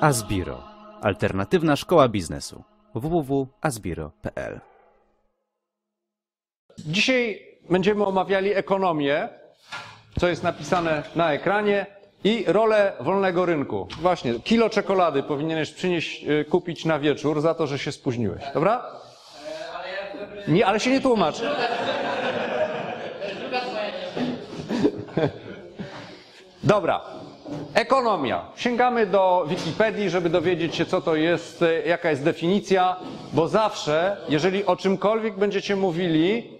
Asbiro. Alternatywna szkoła biznesu. www.asbiro.pl Dzisiaj będziemy omawiali ekonomię, co jest napisane na ekranie, i rolę wolnego rynku. Właśnie, kilo czekolady powinieneś przynieść, y, kupić na wieczór za to, że się spóźniłeś. Dobra? Nie, ale się nie tłumacz. Dobra. Ekonomia. Sięgamy do Wikipedii, żeby dowiedzieć się, co to jest, y, jaka jest definicja, bo zawsze, jeżeli o czymkolwiek będziecie mówili,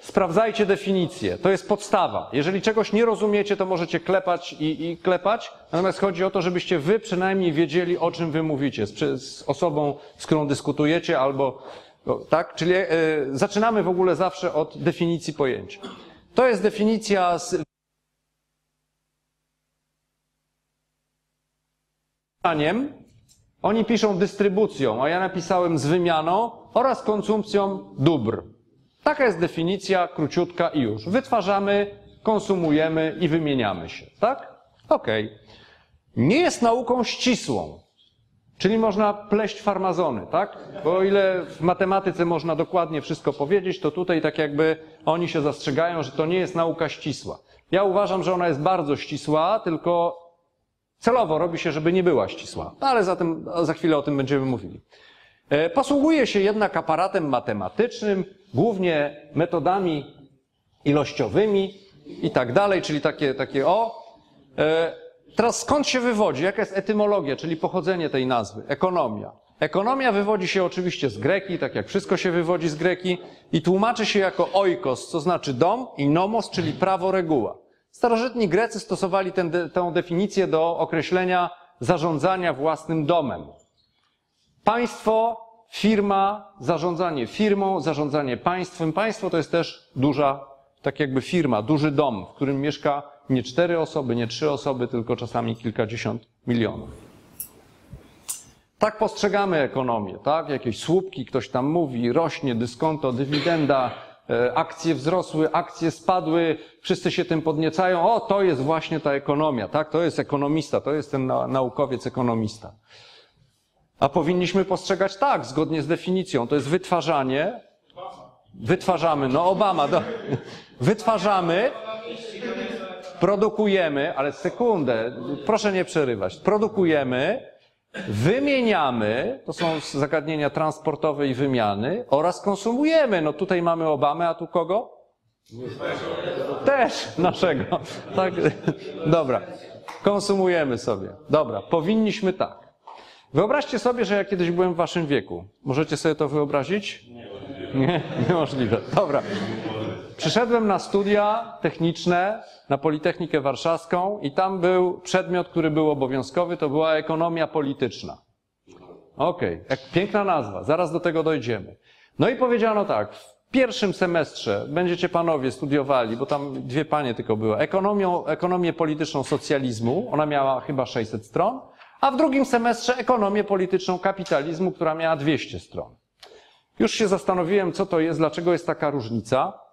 sprawdzajcie definicję. To jest podstawa. Jeżeli czegoś nie rozumiecie, to możecie klepać i, i klepać. Natomiast chodzi o to, żebyście wy przynajmniej wiedzieli, o czym wy mówicie z, z osobą, z którą dyskutujecie, albo tak? Czyli e, zaczynamy w ogóle zawsze od definicji pojęcia. To jest definicja z Oni piszą dystrybucją, a ja napisałem z wymianą oraz konsumpcją dóbr. Taka jest definicja, króciutka i już. Wytwarzamy, konsumujemy i wymieniamy się, tak? Okej. Nie jest nauką ścisłą, czyli można pleść farmazony, tak? Bo o ile w matematyce można dokładnie wszystko powiedzieć, to tutaj tak jakby oni się zastrzegają, że to nie jest nauka ścisła. Ja uważam, że ona jest bardzo ścisła, tylko celowo robi się, żeby nie była ścisła. No, Ale zatem, za chwilę o tym będziemy mówili. E, Posługuje się jednak aparatem matematycznym, głównie metodami ilościowymi i tak dalej, czyli takie, takie o. E, Teraz skąd się wywodzi? Jaka jest etymologia, czyli pochodzenie tej nazwy? Ekonomia. Ekonomia wywodzi się oczywiście z greki, tak jak wszystko się wywodzi z greki, i tłumaczy się jako oikos, co znaczy dom, i nomos, czyli prawo, reguła. Starożytni Grecy stosowali ten, de, tę definicję do określenia zarządzania własnym domem. Państwo, firma, zarządzanie firmą, zarządzanie państwem. Państwo to jest też duża, tak jakby firma, duży dom, w którym mieszka nie cztery osoby, nie trzy osoby, tylko czasami kilkadziesiąt milionów. Tak postrzegamy ekonomię, tak? Jakieś słupki, ktoś tam mówi, rośnie dyskonto, dywidenda, akcje wzrosły, akcje spadły, wszyscy się tym podniecają. O, to jest właśnie ta ekonomia, tak? To jest ekonomista, to jest ten na- naukowiec ekonomista. A powinniśmy postrzegać tak, zgodnie z definicją. To jest wytwarzanie. Wytwarzamy, no Obama, do, wytwarzamy, produkujemy, ale sekundę, proszę nie przerywać. Produkujemy, wymieniamy, to są zagadnienia transportowe i wymiany, oraz konsumujemy. No tutaj mamy Obamę, a tu kogo? Też naszego. Tak, dobra. Konsumujemy sobie. Dobra, powinniśmy tak. Wyobraźcie sobie, że ja kiedyś byłem w waszym wieku. Możecie sobie to wyobrazić? Nie, niemożliwe. Dobra. Przyszedłem na studia techniczne na Politechnikę Warszawską i tam był przedmiot, który był obowiązkowy, to była ekonomia polityczna. Okej, jak piękna nazwa, zaraz do tego dojdziemy. No i powiedziano tak, w pierwszym semestrze będziecie panowie studiowali, bo tam dwie panie tylko były, ekonomią, ekonomię polityczną socjalizmu, ona miała chyba 600 stron, a w drugim semestrze ekonomię polityczną kapitalizmu, która miała 200 stron. Już się zastanowiłem, co to jest, dlaczego jest taka różnica.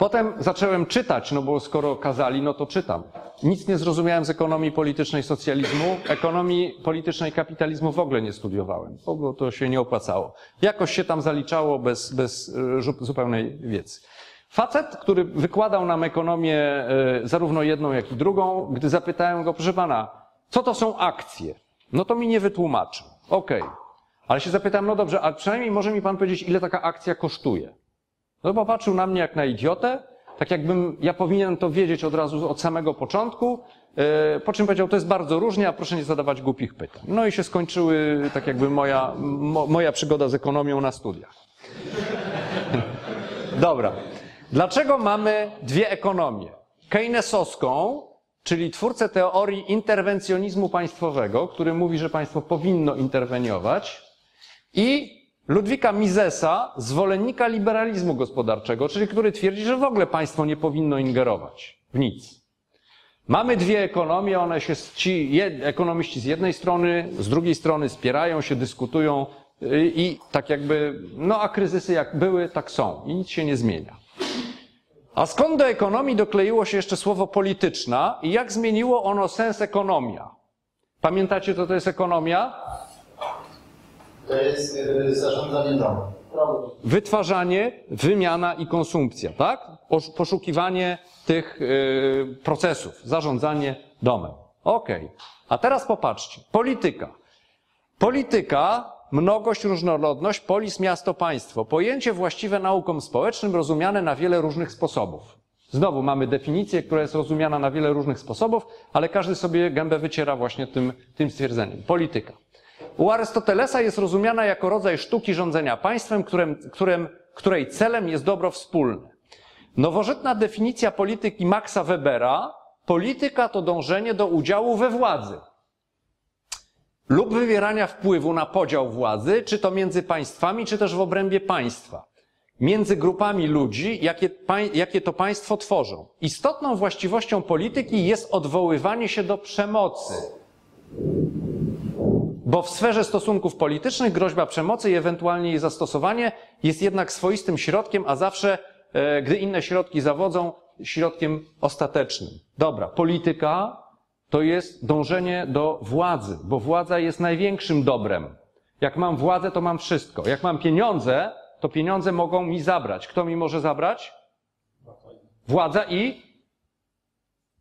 Potem zacząłem czytać, no bo skoro kazali, no to czytam. Nic nie zrozumiałem z ekonomii politycznej socjalizmu, ekonomii politycznej kapitalizmu w ogóle nie studiowałem, bo to się nie opłacało. Jakoś się tam zaliczało bez, bez e, zupełnej wiedzy. Facet, który wykładał nam ekonomię e, zarówno jedną, jak i drugą, gdy zapytałem go, proszę pana, co to są akcje? No to mi nie wytłumaczył. Okej. Ale się zapytałem, no dobrze, a przynajmniej może mi pan powiedzieć, ile taka akcja kosztuje? No popatrzył na mnie jak na idiotę, tak jakbym ja powinien to wiedzieć od razu od samego początku, e, po czym powiedział, to jest bardzo różnie, a proszę nie zadawać głupich pytań. No i się skończyły tak jakby moja, mo, moja przygoda z ekonomią na studiach. Dobra. Dlaczego mamy dwie ekonomie? Keynesowską, czyli twórcę teorii interwencjonizmu państwowego, który mówi, że państwo powinno interweniować, i Ludwika Misesa, zwolennika liberalizmu gospodarczego, czyli który twierdzi, że w ogóle państwo nie powinno ingerować w nic. Mamy dwie ekonomie, one się, ci ekonomiści z jednej strony, z drugiej strony spierają się, dyskutują y, i tak jakby, no a kryzysy jak były, tak są i nic się nie zmienia. A skąd do ekonomii dokleiło się jeszcze słowo polityczna i jak zmieniło ono sens ekonomia? Pamiętacie, co to jest ekonomia? To jest y, zarządzanie domem. Wytwarzanie, wymiana i konsumpcja, tak? Posz- Poszukiwanie tych y, procesów, zarządzanie domem. Okej. A teraz popatrzcie. Polityka. Polityka, mnogość, różnorodność, polis, miasto, państwo. Pojęcie właściwe naukom społecznym, rozumiane na wiele różnych sposobów. Znowu mamy definicję, która jest rozumiana na wiele różnych sposobów, ale każdy sobie gębę wyciera właśnie tym, tym stwierdzeniem. Polityka. U Arystotelesa jest rozumiana jako rodzaj sztuki rządzenia państwem, którym, którym, której celem jest dobro wspólne. Nowożytna definicja polityki Maxa Webera, polityka to dążenie do udziału we władzy lub wywierania wpływu na podział władzy, czy to między państwami, czy też w obrębie państwa, między grupami ludzi, jakie, jakie to państwo tworzą. Istotną właściwością polityki jest odwoływanie się do przemocy. Bo w sferze stosunków politycznych groźba przemocy i ewentualnie jej zastosowanie jest jednak swoistym środkiem, a zawsze, e, gdy inne środki zawodzą, środkiem ostatecznym. Dobra, polityka to jest dążenie do władzy, bo władza jest największym dobrem. Jak mam władzę, to mam wszystko. Jak mam pieniądze, to pieniądze mogą mi zabrać. Kto mi może zabrać? Władza i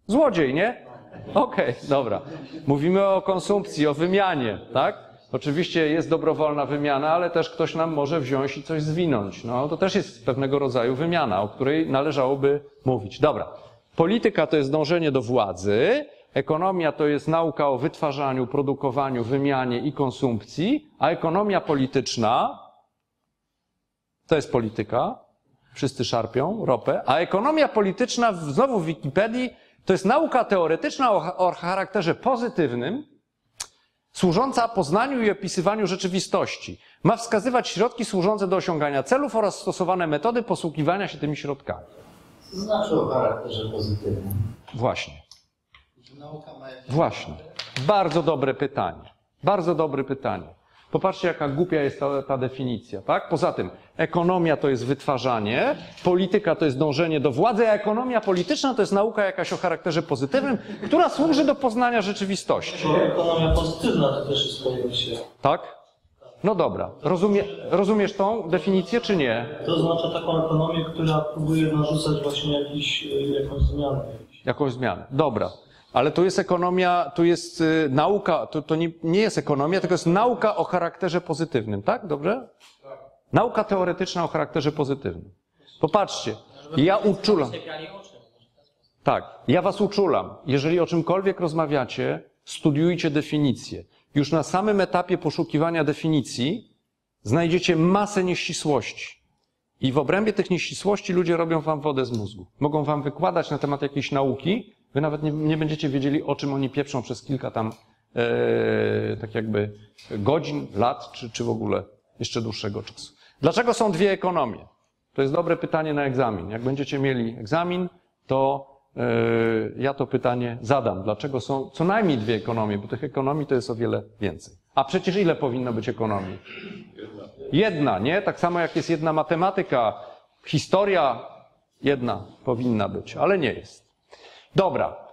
złodziej, nie? Okej, dobra. Mówimy o konsumpcji, o wymianie, tak? Oczywiście jest dobrowolna wymiana, ale też ktoś nam może wziąć i coś zwinąć. No, to też jest pewnego rodzaju wymiana, o której należałoby mówić. Dobra. Polityka to jest dążenie do władzy, ekonomia to jest nauka o wytwarzaniu, produkowaniu, wymianie i konsumpcji, a ekonomia polityczna to jest polityka, wszyscy szarpią ropę, a ekonomia polityczna, znowu w Wikipedii, to jest nauka teoretyczna o, o charakterze pozytywnym, służąca poznaniu i opisywaniu rzeczywistości. Ma wskazywać środki służące do osiągania celów oraz stosowane metody posługiwania się tymi środkami. Co znaczy o charakterze pozytywnym? Właśnie. Nauka ma. Właśnie. Bardzo dobre pytanie. Bardzo dobre pytanie. Popatrzcie, jaka głupia jest ta, ta definicja, tak? Poza tym, ekonomia to jest wytwarzanie, polityka to jest dążenie do władzy, a ekonomia polityczna to jest nauka jakaś o charakterze pozytywnym, która służy do poznania rzeczywistości. Ekonomia pozytywna to też jest pojęcie. Tak? No dobra. Rozumie, rozumiesz tą definicję, czy nie? To oznacza taką ekonomię, która próbuje narzucać właśnie jakiś, y, jakąś zmianę. Jakąś zmianę. Dobra. Ale tu jest ekonomia, tu jest y, nauka, to, to nie, nie jest ekonomia, tylko jest nauka o charakterze pozytywnym, tak? Dobrze? Nauka teoretyczna o charakterze pozytywnym. Popatrzcie, ja uczulam. Tak, ja was uczulam. Jeżeli o czymkolwiek rozmawiacie, studiujcie definicję. Już na samym etapie poszukiwania definicji znajdziecie masę nieścisłości. I w obrębie tych nieścisłości ludzie robią wam wodę z mózgu. Mogą wam wykładać na temat jakiejś nauki, wy nawet nie, nie będziecie wiedzieli, o czym oni pieprzą przez kilka tam, e, tak jakby, godzin, lat, czy, czy w ogóle jeszcze dłuższego czasu. Dlaczego są dwie ekonomie? To jest dobre pytanie na egzamin. Jak będziecie mieli egzamin, to e, ja to pytanie zadam. Dlaczego są co najmniej dwie ekonomie? Bo tych ekonomii to jest o wiele więcej. A przecież ile powinno być ekonomii? Jedna, nie? Tak samo jak jest jedna matematyka, historia jedna powinna być, ale nie jest. Dobra.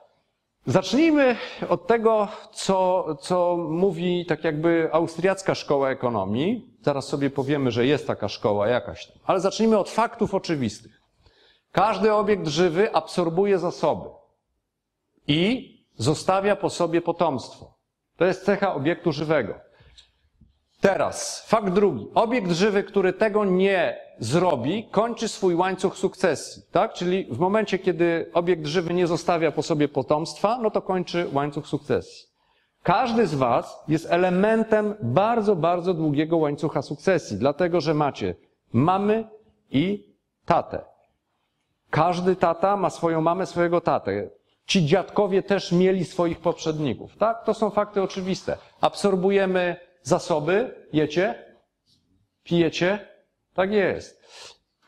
Zacznijmy od tego, co, co mówi tak jakby austriacka szkoła ekonomii. Zaraz sobie powiemy, że jest taka szkoła jakaś tam. Ale zacznijmy od faktów oczywistych. Każdy obiekt żywy absorbuje zasoby i zostawia po sobie potomstwo. To jest cecha obiektu żywego. Teraz, fakt drugi. Obiekt żywy, który tego nie zrobi, kończy swój łańcuch sukcesji, tak? Czyli w momencie, kiedy obiekt żywy nie zostawia po sobie potomstwa, no to kończy łańcuch sukcesji. Każdy z was jest elementem bardzo, bardzo długiego łańcucha sukcesji, dlatego że macie mamy i tatę. Każdy tata ma swoją mamę, swojego tatę. Ci dziadkowie też mieli swoich poprzedników, tak? To są fakty oczywiste. Absorbujemy zasoby, jecie, pijecie, tak jest.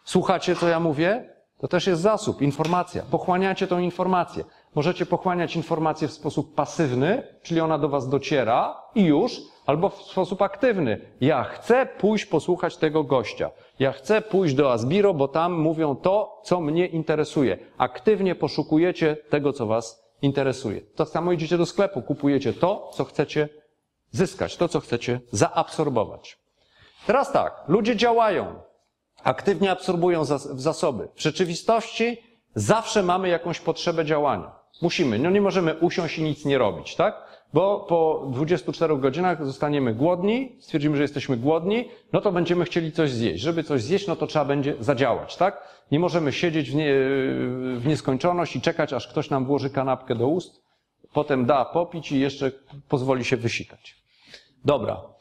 Słuchacie, co ja mówię? To też jest zasób, informacja. Pochłaniacie tą informację. Możecie pochłaniać informację w sposób pasywny, czyli ona do was dociera i już, albo w sposób aktywny. Ja chcę pójść posłuchać tego gościa. Ja chcę pójść do Asbiro, bo tam mówią to, co mnie interesuje. Aktywnie poszukujecie tego, co was interesuje. To samo idziecie do sklepu, kupujecie to, co chcecie zyskać, to, co chcecie zaabsorbować. Teraz tak, ludzie działają, aktywnie absorbują zasoby. W rzeczywistości zawsze mamy jakąś potrzebę działania. Musimy, no nie możemy usiąść i nic nie robić, tak? Bo po 24 godzinach zostaniemy głodni, stwierdzimy, że jesteśmy głodni, no to będziemy chcieli coś zjeść. Żeby coś zjeść, no to trzeba będzie zadziałać, tak? Nie możemy siedzieć w, nie, w nieskończoność i czekać, aż ktoś nam włoży kanapkę do ust, potem da popić i jeszcze pozwoli się wysikać. Dobra.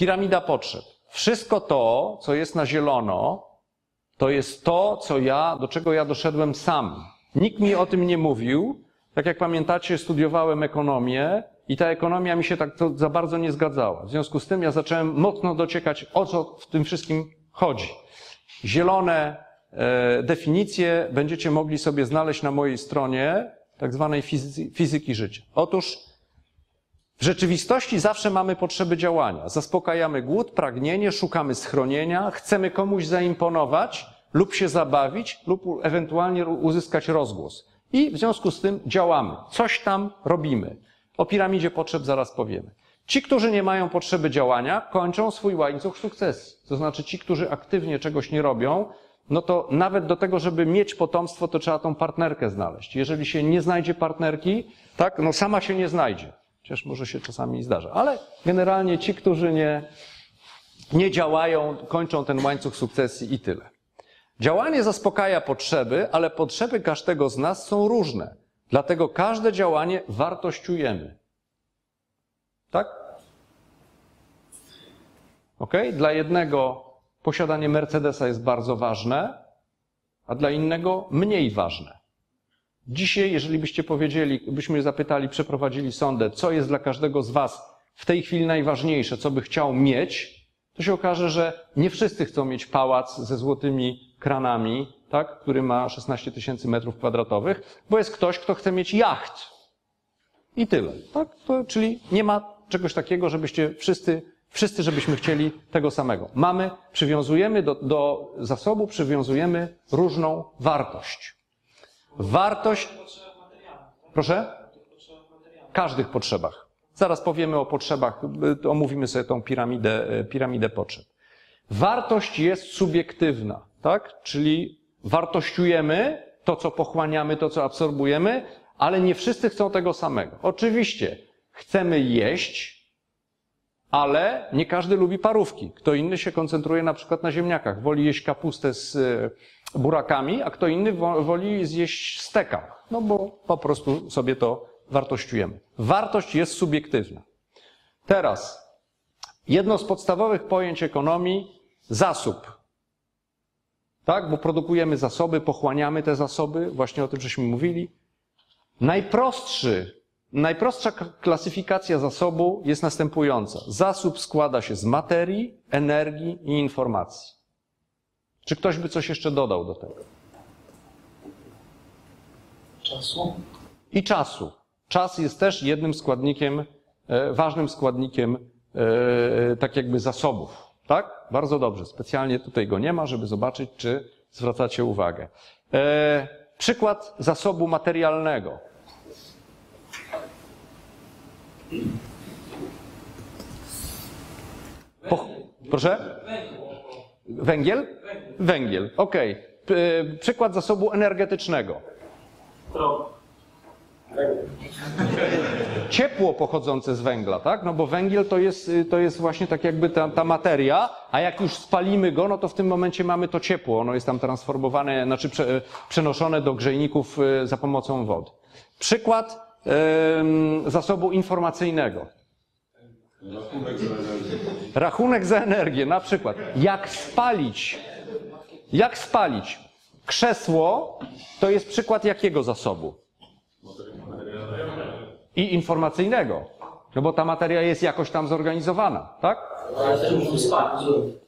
Piramida potrzeb. Wszystko to, co jest na zielono, to jest to, co ja, do czego ja doszedłem sam. Nikt mi o tym nie mówił. Tak jak pamiętacie, studiowałem ekonomię i ta ekonomia mi się tak za bardzo nie zgadzała. W związku z tym ja zacząłem mocno dociekać, o co w tym wszystkim chodzi. Zielone e, definicje będziecie mogli sobie znaleźć na mojej stronie tak zwanej fizy- fizyki życia. Otóż w rzeczywistości zawsze mamy potrzeby działania. Zaspokajamy głód, pragnienie, szukamy schronienia, chcemy komuś zaimponować lub się zabawić, lub ewentualnie uzyskać rozgłos. I w związku z tym działamy. Coś tam robimy. O piramidzie potrzeb zaraz powiemy. Ci, którzy nie mają potrzeby działania, kończą swój łańcuch sukcesji. To znaczy ci, którzy aktywnie czegoś nie robią, no to nawet do tego, żeby mieć potomstwo, to trzeba tą partnerkę znaleźć. Jeżeli się nie znajdzie partnerki, tak, no sama się nie znajdzie. Chociaż może się czasami zdarza. Ale generalnie ci, którzy nie, nie działają, kończą ten łańcuch sukcesji i tyle. Działanie zaspokaja potrzeby, ale potrzeby każdego z nas są różne. Dlatego każde działanie wartościujemy. Tak? Ok? Dla jednego posiadanie Mercedesa jest bardzo ważne, a dla innego mniej ważne. Dzisiaj, jeżeli byście powiedzieli, byśmy zapytali, przeprowadzili sondę, co jest dla każdego z Was w tej chwili najważniejsze, co by chciał mieć, to się okaże, że nie wszyscy chcą mieć pałac ze złotymi kranami, tak, który ma 16 tysięcy metrów kwadratowych, bo jest ktoś, kto chce mieć jacht. I tyle. Tak? To, czyli nie ma czegoś takiego, żebyście wszyscy, wszyscy, żebyśmy chcieli tego samego. Mamy, przywiązujemy do, do zasobu, przywiązujemy różną wartość. Wartość. Proszę? Każdych potrzebach. Zaraz powiemy o potrzebach, y, omówimy sobie tą piramidę, y, piramidę potrzeb. Wartość jest subiektywna, tak? Czyli wartościujemy to, co pochłaniamy, to, co absorbujemy, ale nie wszyscy chcą tego samego. Oczywiście chcemy jeść, ale nie każdy lubi parówki. Kto inny się koncentruje na przykład na ziemniakach. Woli jeść kapustę z y, burakami, a kto inny wo- woli zjeść steka. No bo po prostu sobie to wartościujemy. Wartość jest subiektywna. Teraz, jedno z podstawowych pojęć ekonomii, zasób. Tak, bo produkujemy zasoby, pochłaniamy te zasoby, właśnie o tym żeśmy mówili. Najprostszy, najprostsza klasyfikacja zasobu jest następująca. Zasób składa się z materii, energii i informacji. Czy ktoś by coś jeszcze dodał do tego? Czasu. I czasu. Czas jest też jednym składnikiem, e, ważnym składnikiem e, tak jakby zasobów. Tak? Bardzo dobrze. Specjalnie tutaj go nie ma, żeby zobaczyć, czy zwracacie uwagę. E, przykład zasobu materialnego. Po, proszę? Węgiel? Węgiel. E, Przykład zasobu energetycznego. Prąd. ciepło pochodzące z węgla, tak? No bo węgiel to jest, y, to jest właśnie tak jakby ta, ta materia, a jak już spalimy go, no to w tym momencie mamy to ciepło. Ono jest tam transformowane, znaczy prze, przenoszone do grzejników y, za pomocą wody. Przykład zasobu informacyjnego. Rachunek za energię, na przykład. Jak spalić, jak spalić krzesło, to jest przykład jakiego zasobu? i informacyjnego. No bo ta materia jest jakoś tam zorganizowana, tak?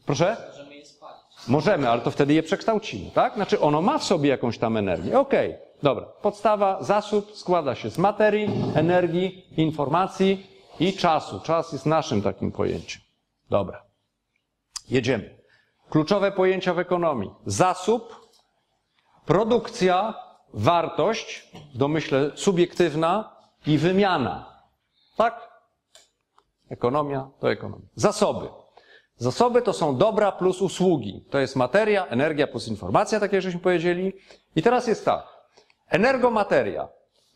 Proszę? Możemy je spać. Możemy, ale to wtedy je przekształcimy, tak? Znaczy ono ma w sobie jakąś tam energię. Okej, dobra. Podstawa, zasób składa się z materii, energii, informacji i czasu. Czas jest naszym takim pojęciem. Dobra. Jedziemy. Kluczowe pojęcia w ekonomii. Zasób, produkcja, wartość, w domyśle subiektywna i wymiana. Tak? Ekonomia to ekonomia. Zasoby. Zasoby to są dobra plus usługi. To jest materia, energia plus informacja, tak jak żeśmy powiedzieli. I teraz jest tak. Energomateria.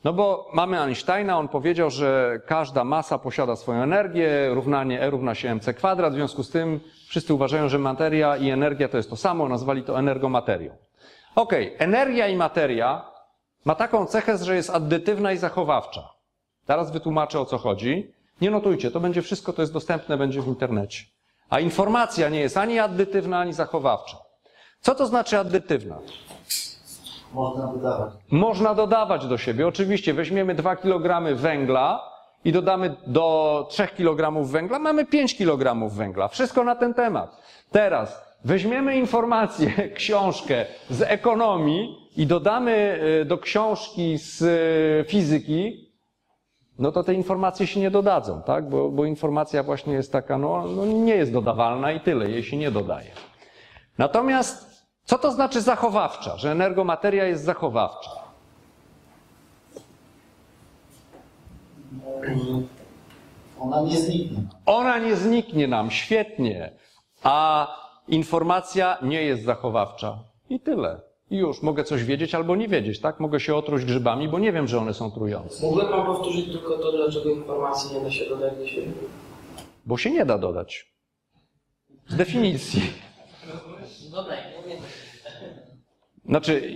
No bo mamy Einsteina, on powiedział, że każda masa posiada swoją energię, równanie E równa się mc kwadrat, w związku z tym wszyscy uważają, że materia i energia to jest to samo, nazwali to energomaterią. Okej, energia i materia ma taką cechę, że jest addytywna i zachowawcza. Teraz wytłumaczę o co chodzi. Nie notujcie, to będzie wszystko, to jest dostępne, będzie w internecie. A informacja nie jest ani addytywna, ani zachowawcza. Co to znaczy addytywna? Można dodawać. Można dodawać do siebie. Oczywiście weźmiemy 2 kg węgla i dodamy do 3 kg węgla, mamy 5 kg węgla. Wszystko na ten temat. Teraz weźmiemy informację, książkę z ekonomii i dodamy y, do książki z y, fizyki, no to te informacje się nie dodadzą, tak? Bo, bo informacja właśnie jest taka, no, no nie jest dodawalna i tyle, jej się nie dodaje. Natomiast co to znaczy zachowawcza, że energomateria jest zachowawcza? Ona nie zniknie. Ona nie zniknie nam, świetnie, a informacja nie jest zachowawcza. I tyle. I już mogę coś wiedzieć albo nie wiedzieć, tak? Mogę się otruć grzybami, bo nie wiem, że one są trujące. Mógłby Pan powtórzyć tylko to, dlaczego informacji nie da się dodać do siebie? Bo się nie da dodać. Z definicji. Znaczy,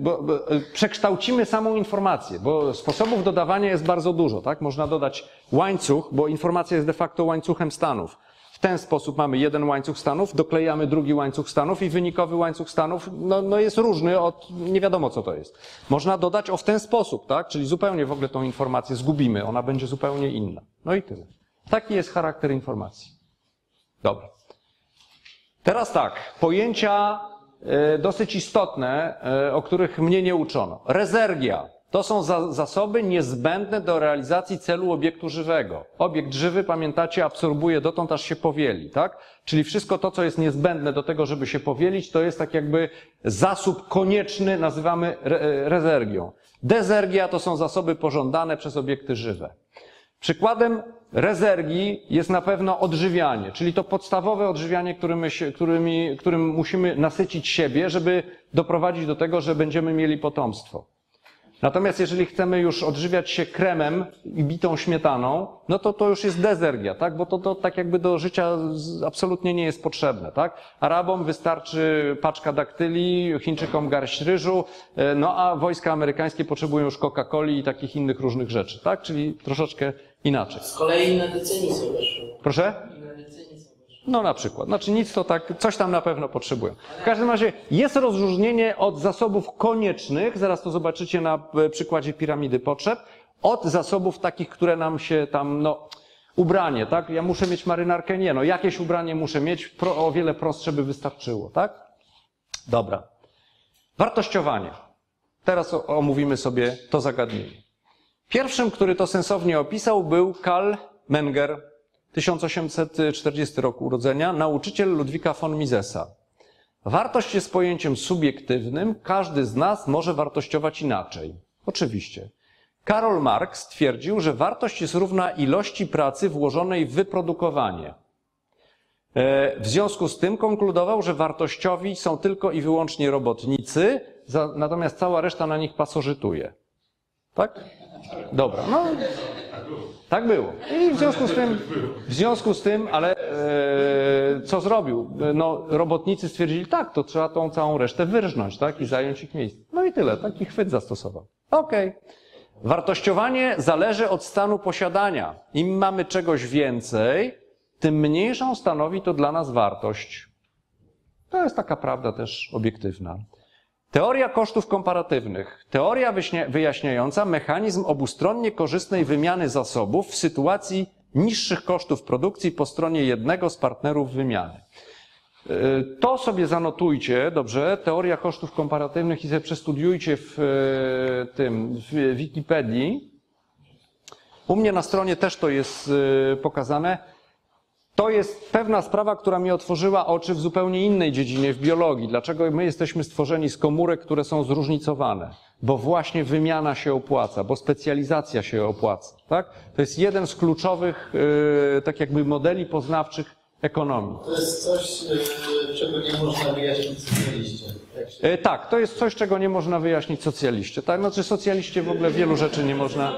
bo, bo przekształcimy samą informację, bo sposobów dodawania jest bardzo dużo, tak? Można dodać łańcuch, bo informacja jest de facto łańcuchem stanów. W ten sposób mamy jeden łańcuch stanów, doklejamy drugi łańcuch stanów i wynikowy łańcuch stanów no, no jest różny od nie wiadomo co to jest. Można dodać o w ten sposób, tak? Czyli zupełnie w ogóle tą informację zgubimy, ona będzie zupełnie inna. No i tyle. Taki jest charakter informacji. Dobra. Teraz tak, pojęcia e, dosyć istotne, e, o których mnie nie uczono. Rezergia to są za, zasoby niezbędne do realizacji celu obiektu żywego. Obiekt żywy, pamiętacie, absorbuje dotąd, aż się powieli, tak? Czyli wszystko to, co jest niezbędne do tego, żeby się powielić, to jest tak jakby zasób konieczny, nazywamy re, e, rezergią. Dezergia to są zasoby pożądane przez obiekty żywe. Przykładem rezergii jest na pewno odżywianie, czyli to podstawowe odżywianie, którym, się, którymi, którym musimy nasycić siebie, żeby doprowadzić do tego, że będziemy mieli potomstwo. Natomiast jeżeli chcemy już odżywiać się kremem i bitą śmietaną, no to to już jest dezergia, tak? Bo to, to tak jakby do życia absolutnie nie jest potrzebne, tak? Arabom wystarczy paczka daktyli, Chińczykom garść ryżu, e, no a wojska amerykańskie potrzebują już Coca-Coli i takich innych różnych rzeczy, tak? Czyli troszeczkę inaczej. Z kolei inne decyzje są weszły. Proszę? No na przykład. Znaczy nic to tak, coś tam na pewno potrzebują. W każdym razie jest rozróżnienie od zasobów koniecznych, zaraz to zobaczycie na e, przykładzie piramidy potrzeb, od zasobów takich, które nam się tam, no, ubranie, tak? Ja muszę mieć marynarkę? Nie, no jakieś ubranie muszę mieć, pro, o wiele prostsze by wystarczyło, tak? Dobra. Wartościowanie. Teraz omówimy sobie to zagadnienie. Pierwszym, który to sensownie opisał, był Karl Menger, 1840 roku urodzenia, nauczyciel Ludwika von Misesa. Wartość jest pojęciem subiektywnym, każdy z nas może wartościować inaczej. Oczywiście. Karol Marx stwierdził, że wartość jest równa ilości pracy włożonej w wyprodukowanie. E, W związku z tym konkludował, że wartościowi są tylko i wyłącznie robotnicy, natomiast cała reszta na nich pasożytuje. Tak? Dobra, no. Tak było. I w związku z tym, w związku z tym, ale e, co zrobił? No, robotnicy stwierdzili, tak, to trzeba tą całą resztę wyrżnąć, tak, i zająć ich miejsce. No i tyle, taki chwyt zastosował. Okej. Wartościowanie zależy od stanu posiadania. Im mamy czegoś więcej, tym mniejszą stanowi to dla nas wartość. To jest taka prawda też obiektywna. Teoria kosztów komparatywnych. Teoria wyjaśniająca mechanizm obustronnie korzystnej wymiany zasobów w sytuacji niższych kosztów produkcji po stronie jednego z partnerów wymiany. Y, To sobie zanotujcie, dobrze, teoria kosztów komparatywnych i sobie przestudiujcie w y, tym, w Wikipedii. U mnie na stronie też to jest y, pokazane. To jest pewna sprawa, która mi otworzyła oczy w zupełnie innej dziedzinie, w biologii. Dlaczego my jesteśmy stworzeni z komórek, które są zróżnicowane? Bo właśnie wymiana się opłaca, bo specjalizacja się opłaca. Tak? To jest jeden z kluczowych, yy, tak jakby modeli poznawczych ekonomii. To jest coś, y, czego nie można wyjaśnić specjaliście. Jak się... E, Tak, to jest coś, czego nie można wyjaśnić socjaliście. Tak? Znaczy socjaliście w ogóle wielu rzeczy nie można.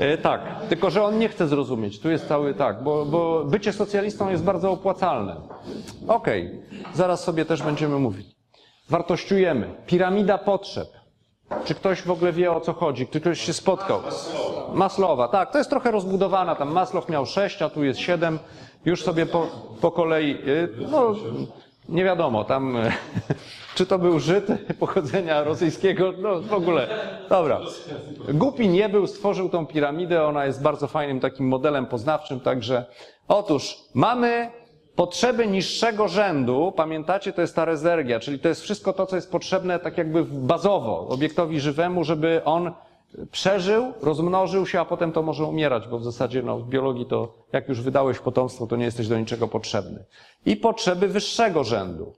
E, Tak, tylko że on nie chce zrozumieć. Tu jest cały tak, bo, bo bycie socjalistą jest bardzo opłacalne. Okej, zaraz sobie też będziemy mówić. Wartościujemy. Piramida potrzeb. Czy ktoś w ogóle wie o co chodzi? Czy ktoś się spotkał? Maslowa, tak, to jest trochę rozbudowana. Tam Maslow miał sześć, a tu jest siedem. Już sobie po, po kolei, y, no nie wiadomo, tam czy to był Żyd pochodzenia rosyjskiego, no w ogóle. Dobra. Głupi nie był, stworzył tą piramidę, ona jest bardzo fajnym takim modelem poznawczym, także otóż mamy Potrzeby niższego rzędu, pamiętacie, to jest ta rezergia, czyli to jest wszystko to, co jest potrzebne tak jakby bazowo obiektowi żywemu, żeby on przeżył, rozmnożył się, a potem to może umierać, bo w zasadzie no, w biologii to jak już wydałeś potomstwo, to nie jesteś do niczego potrzebny. I potrzeby wyższego rzędu.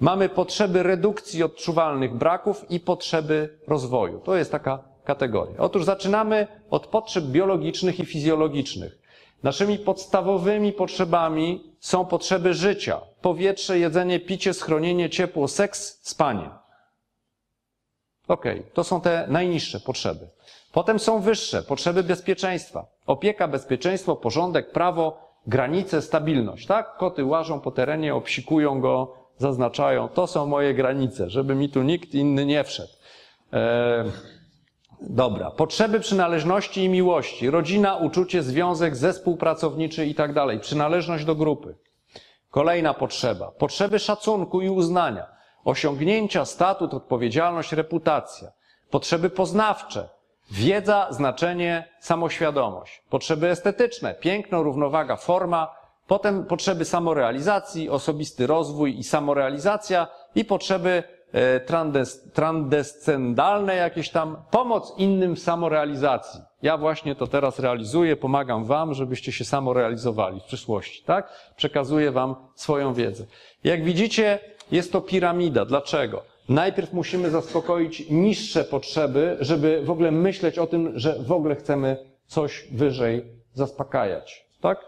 Mamy potrzeby redukcji odczuwalnych braków i potrzeby rozwoju. To jest taka kategoria. Otóż zaczynamy od potrzeb biologicznych i fizjologicznych. Naszymi podstawowymi potrzebami są potrzeby życia. Powietrze, jedzenie, picie, schronienie, ciepło, seks, spanie. Okej, to są te najniższe potrzeby. Potem są wyższe potrzeby bezpieczeństwa. Opieka, bezpieczeństwo, porządek, prawo, granice, stabilność. Tak? Koty łażą po terenie, obsikują go, zaznaczają. To są moje granice, żeby mi tu nikt inny nie wszedł. Eee, Dobra. Potrzeby przynależności i miłości. Rodzina, uczucie, związek, zespół pracowniczy i tak dalej. Przynależność do grupy. Kolejna potrzeba. Potrzeby szacunku i uznania. Osiągnięcia, statut, odpowiedzialność, reputacja. Potrzeby poznawcze. Wiedza, znaczenie, samoświadomość. Potrzeby estetyczne. Piękno, równowaga, forma. Potem potrzeby samorealizacji, osobisty rozwój i samorealizacja. I potrzeby e, trandes, transcendalne jakieś tam, pomoc innym w samorealizacji. Ja właśnie to teraz realizuję, pomagam wam, żebyście się samorealizowali w przyszłości, tak? Przekazuję wam swoją wiedzę. Jak widzicie, jest to piramida. Dlaczego? Najpierw musimy zaspokoić niższe potrzeby, żeby w ogóle myśleć o tym, że w ogóle chcemy coś wyżej zaspokajać, tak?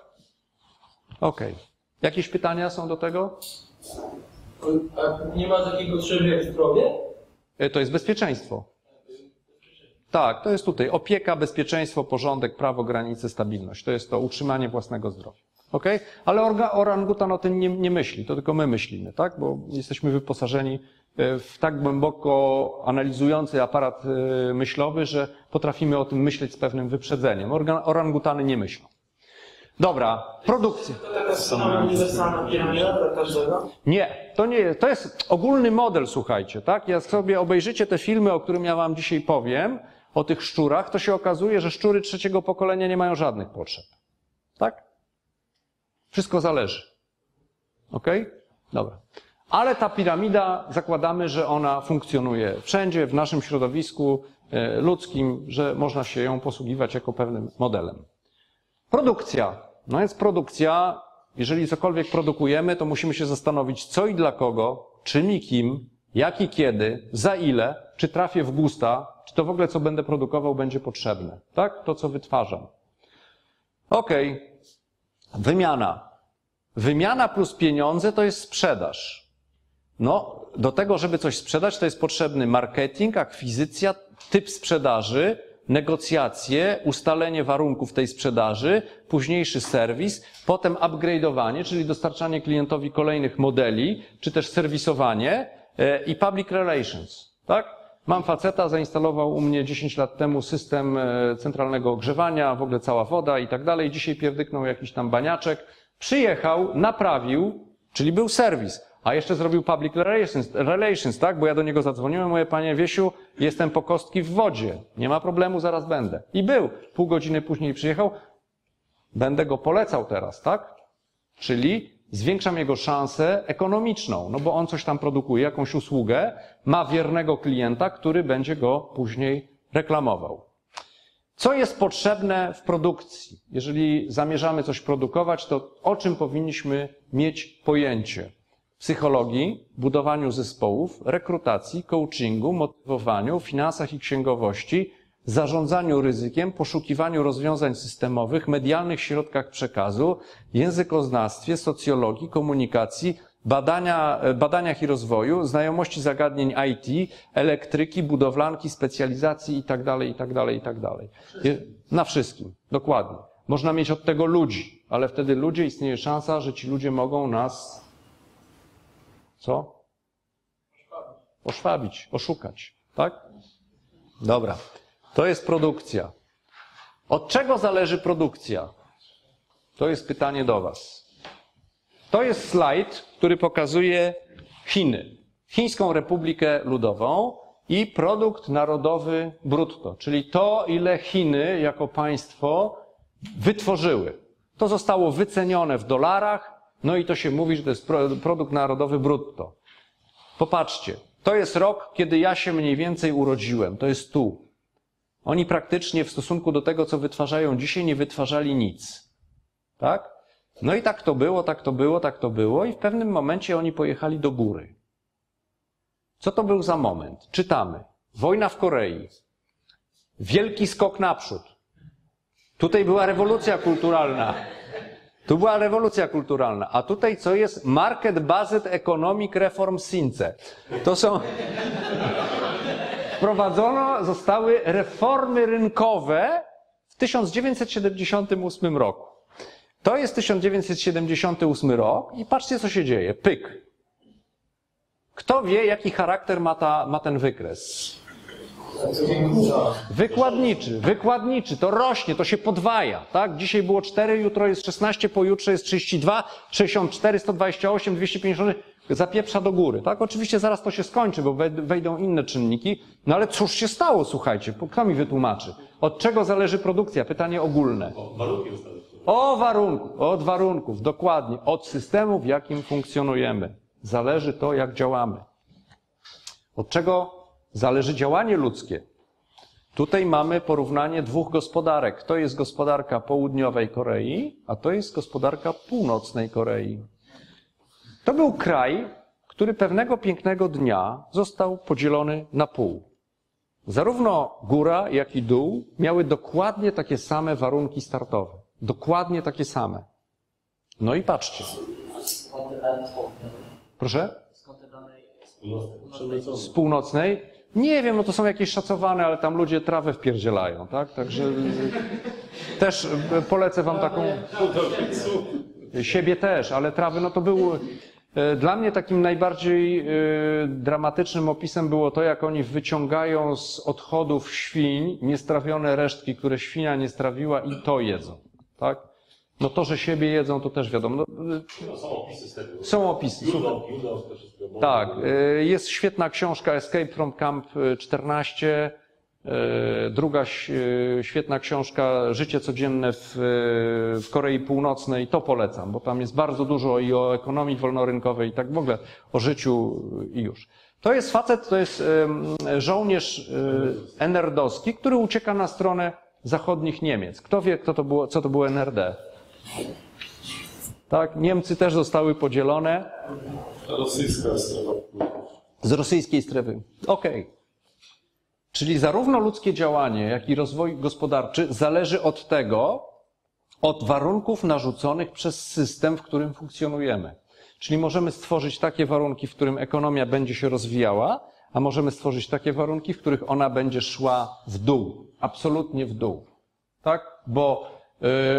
Okej. Jakieś pytania są do tego? A nie ma takiego potrzeby jak zdrowie? E, To jest bezpieczeństwo. Tak, to jest tutaj opieka, bezpieczeństwo, porządek, prawo, granice, stabilność. To jest to utrzymanie własnego zdrowia. Ok? Ale orga, orangutan o tym nie, nie myśli, to tylko my myślimy, tak? Bo jesteśmy wyposażeni e, w tak głęboko analizujący aparat e, myślowy, że potrafimy o tym myśleć z pewnym wyprzedzeniem. Orangutany nie myślą. Dobra, produkcja. To taka sama uniwersalna piramida dla każdego? Nie, to nie jest. To jest ogólny model, słuchajcie, tak? Jak sobie obejrzycie te filmy, o którym ja wam dzisiaj powiem, o tych szczurach, to się okazuje, że szczury trzeciego pokolenia nie mają żadnych potrzeb. Tak? Wszystko zależy. Ok? Dobra. Ale ta piramida, zakładamy, że ona funkcjonuje wszędzie, w naszym środowisku e, ludzkim, że można się ją posługiwać jako pewnym modelem. Produkcja. No jest produkcja. Jeżeli cokolwiek produkujemy, to musimy się zastanowić, co i dla kogo, czym i kim, jak i kiedy, za ile, czy trafię w gusta, czy to w ogóle, co będę produkował, będzie potrzebne. Tak? To, co wytwarzam. Okej. Wymiana. Wymiana plus pieniądze to jest sprzedaż. No, do tego, żeby coś sprzedać, to jest potrzebny marketing, akwizycja, typ sprzedaży, negocjacje, ustalenie warunków tej sprzedaży, późniejszy serwis, potem upgrade'owanie, czyli dostarczanie klientowi kolejnych modeli, czy też serwisowanie e, i public relations, tak? Mam faceta, zainstalował u mnie 10 lat temu system e, centralnego ogrzewania, w ogóle cała woda i tak dalej. Dzisiaj pierdyknął jakiś tam baniaczek. Przyjechał, naprawił, czyli był serwis. A jeszcze zrobił public relations, relations, tak? Bo ja do niego zadzwoniłem, moje panie Wiesiu, jestem po kostki w wodzie. Nie ma problemu, zaraz będę. I był. Pół godziny później przyjechał. Będę go polecał teraz, tak? Czyli zwiększam jego szansę ekonomiczną, no bo on coś tam produkuje, jakąś usługę, ma wiernego klienta, który będzie go później reklamował. Co jest potrzebne w produkcji? Jeżeli zamierzamy coś produkować, to o czym powinniśmy mieć pojęcie? Psychologii, budowaniu zespołów, rekrutacji, coachingu, motywowaniu, finansach i księgowości, zarządzaniu ryzykiem, poszukiwaniu rozwiązań systemowych, medialnych środkach przekazu, językoznawstwie, socjologii, komunikacji, badania, badaniach i rozwoju, znajomości zagadnień IT, elektryki, budowlanki, specjalizacji itd., itd., itd. Na wszystkim, dokładnie. Można mieć od tego ludzi, ale wtedy ludzie istnieje szansa, że ci ludzie mogą nas co? Oszwabić, oszukać, tak? Dobra. To jest produkcja. Od czego zależy produkcja? To jest pytanie do Was. To jest slajd, który pokazuje Chiny, Chińską Republikę Ludową i produkt narodowy brutto, czyli to, ile Chiny jako państwo wytworzyły. To zostało wycenione w dolarach, no i to się mówi, że to jest pro- produkt narodowy brutto. Popatrzcie, to jest rok, kiedy ja się mniej więcej urodziłem, to jest tu. Oni praktycznie w stosunku do tego, co wytwarzają dzisiaj, nie wytwarzali nic. Tak? No i tak to było, tak to było, tak to było, i w pewnym momencie oni pojechali do góry. Co to był za moment? Czytamy. Wojna w Korei. Wielki skok naprzód. Tutaj była rewolucja kulturalna. Tu była rewolucja kulturalna. A tutaj co jest? Market Based Economic Reform Since. To są. Wprowadzono zostały reformy rynkowe w 1978 roku. To jest 1978 rok i patrzcie, co się dzieje. Pyk. Kto wie, jaki charakter ma, ta, ma ten wykres? Wykładniczy, wykładniczy, to rośnie, to się podwaja, tak? Dzisiaj było 4, jutro jest 16, pojutrze jest 32, 64, 128, 250, zapieprza do góry, tak? Oczywiście zaraz to się skończy, bo wej- wejdą inne czynniki, no ale cóż się stało, słuchajcie, kto mi wytłumaczy? Od czego zależy produkcja? Pytanie ogólne. O warunków, od warunków, dokładnie, od systemu, w jakim funkcjonujemy. Zależy to, jak działamy. Od czego zależy działanie ludzkie? Tutaj mamy porównanie dwóch gospodarek. To jest gospodarka południowej Korei, a to jest gospodarka północnej Korei. To był kraj, który pewnego pięknego dnia został podzielony na pół. Zarówno góra, jak i dół miały dokładnie takie same warunki startowe. Dokładnie takie same. No i patrzcie. Proszę? Z północnej? Nie wiem, no to są jakieś szacowane, ale tam ludzie trawę wpierdzielają, tak? Także y, też y, polecę wam taką... Siebie też, ale trawy, no to był... y, Dla mnie takim najbardziej y, dramatycznym opisem było to, jak oni wyciągają z odchodów świń niestrawione resztki, które świnia nie strawiła i to jedzą, tak? No to, że siebie jedzą, to też wiadomo. No, y, Są opisy z tego. są opisy. Judo, judo, to wszystko. Tak, jest świetna książka Escape from Camp 14. y, Druga y, świetna książka Życie codzienne w, y, w Korei Północnej. To polecam, bo tam jest bardzo dużo i o ekonomii wolnorynkowej, i tak w ogóle o życiu i już. To jest facet, to jest żołnierz NRD-owski, który ucieka na stronę zachodnich Niemiec. Kto wie, kto to było, co to było NRD? Tak, Niemcy też zostały podzielone. Rosyjska strefa. Z rosyjskiej strefy. Okej. Czyli zarówno ludzkie działanie, jak i rozwój gospodarczy zależy od tego, od warunków narzuconych przez system, w którym funkcjonujemy. Czyli możemy stworzyć takie warunki, w którym ekonomia będzie się rozwijała, a możemy stworzyć takie warunki, w których ona będzie szła w dół, absolutnie w dół. Tak? Bo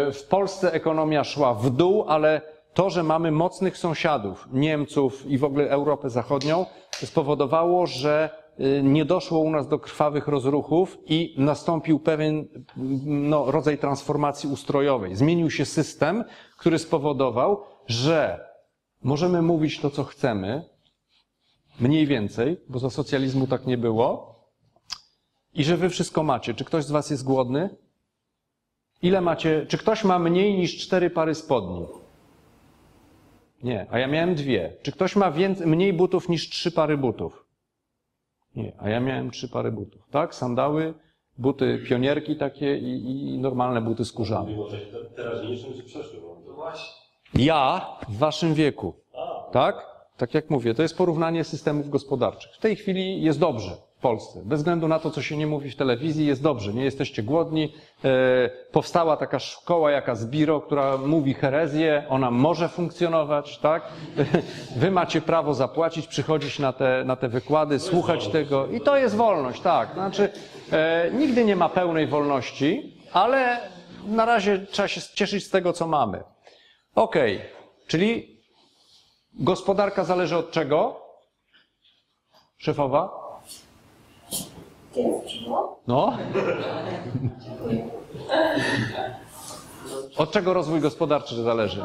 y, w Polsce ekonomia szła w dół, ale to, że mamy mocnych sąsiadów, Niemców i w ogóle Europę Zachodnią, spowodowało, że nie doszło u nas do krwawych rozruchów i nastąpił pewien no, rodzaj transformacji ustrojowej. Zmienił się system, który spowodował, że możemy mówić to, co chcemy, mniej więcej, bo za socjalizmu tak nie było, i że wy wszystko macie. Czy ktoś z was jest głodny? Ile macie? Czy ktoś ma mniej niż cztery pary spodni? Nie, a ja miałem dwie. Czy ktoś ma więcej, mniej butów niż trzy pary butów? Nie, a ja miałem trzy pary butów. Tak? Sandały, buty pionierki takie i, i normalne buty skórzane. Mówimy o czasie te- teraźniejszym czy przeszłym? No właśnie. Ja w waszym wieku, tak? Tak jak mówię, to jest porównanie systemów gospodarczych. W tej chwili jest dobrze w Polsce. Bez względu na to, co się nie mówi w telewizji, jest dobrze. Nie jesteście głodni. E, powstała taka szkoła jaka Zbiro, która mówi herezję. Ona może funkcjonować, tak? Wy macie prawo zapłacić, przychodzić na te, na te wykłady, słuchać tego. I to jest wolność, tak. Znaczy, e, nigdy nie ma pełnej wolności, ale na razie trzeba się cieszyć z tego, co mamy. Okej, czyli gospodarka zależy od czego? Szefowa? No? Od czego rozwój gospodarczy zależy?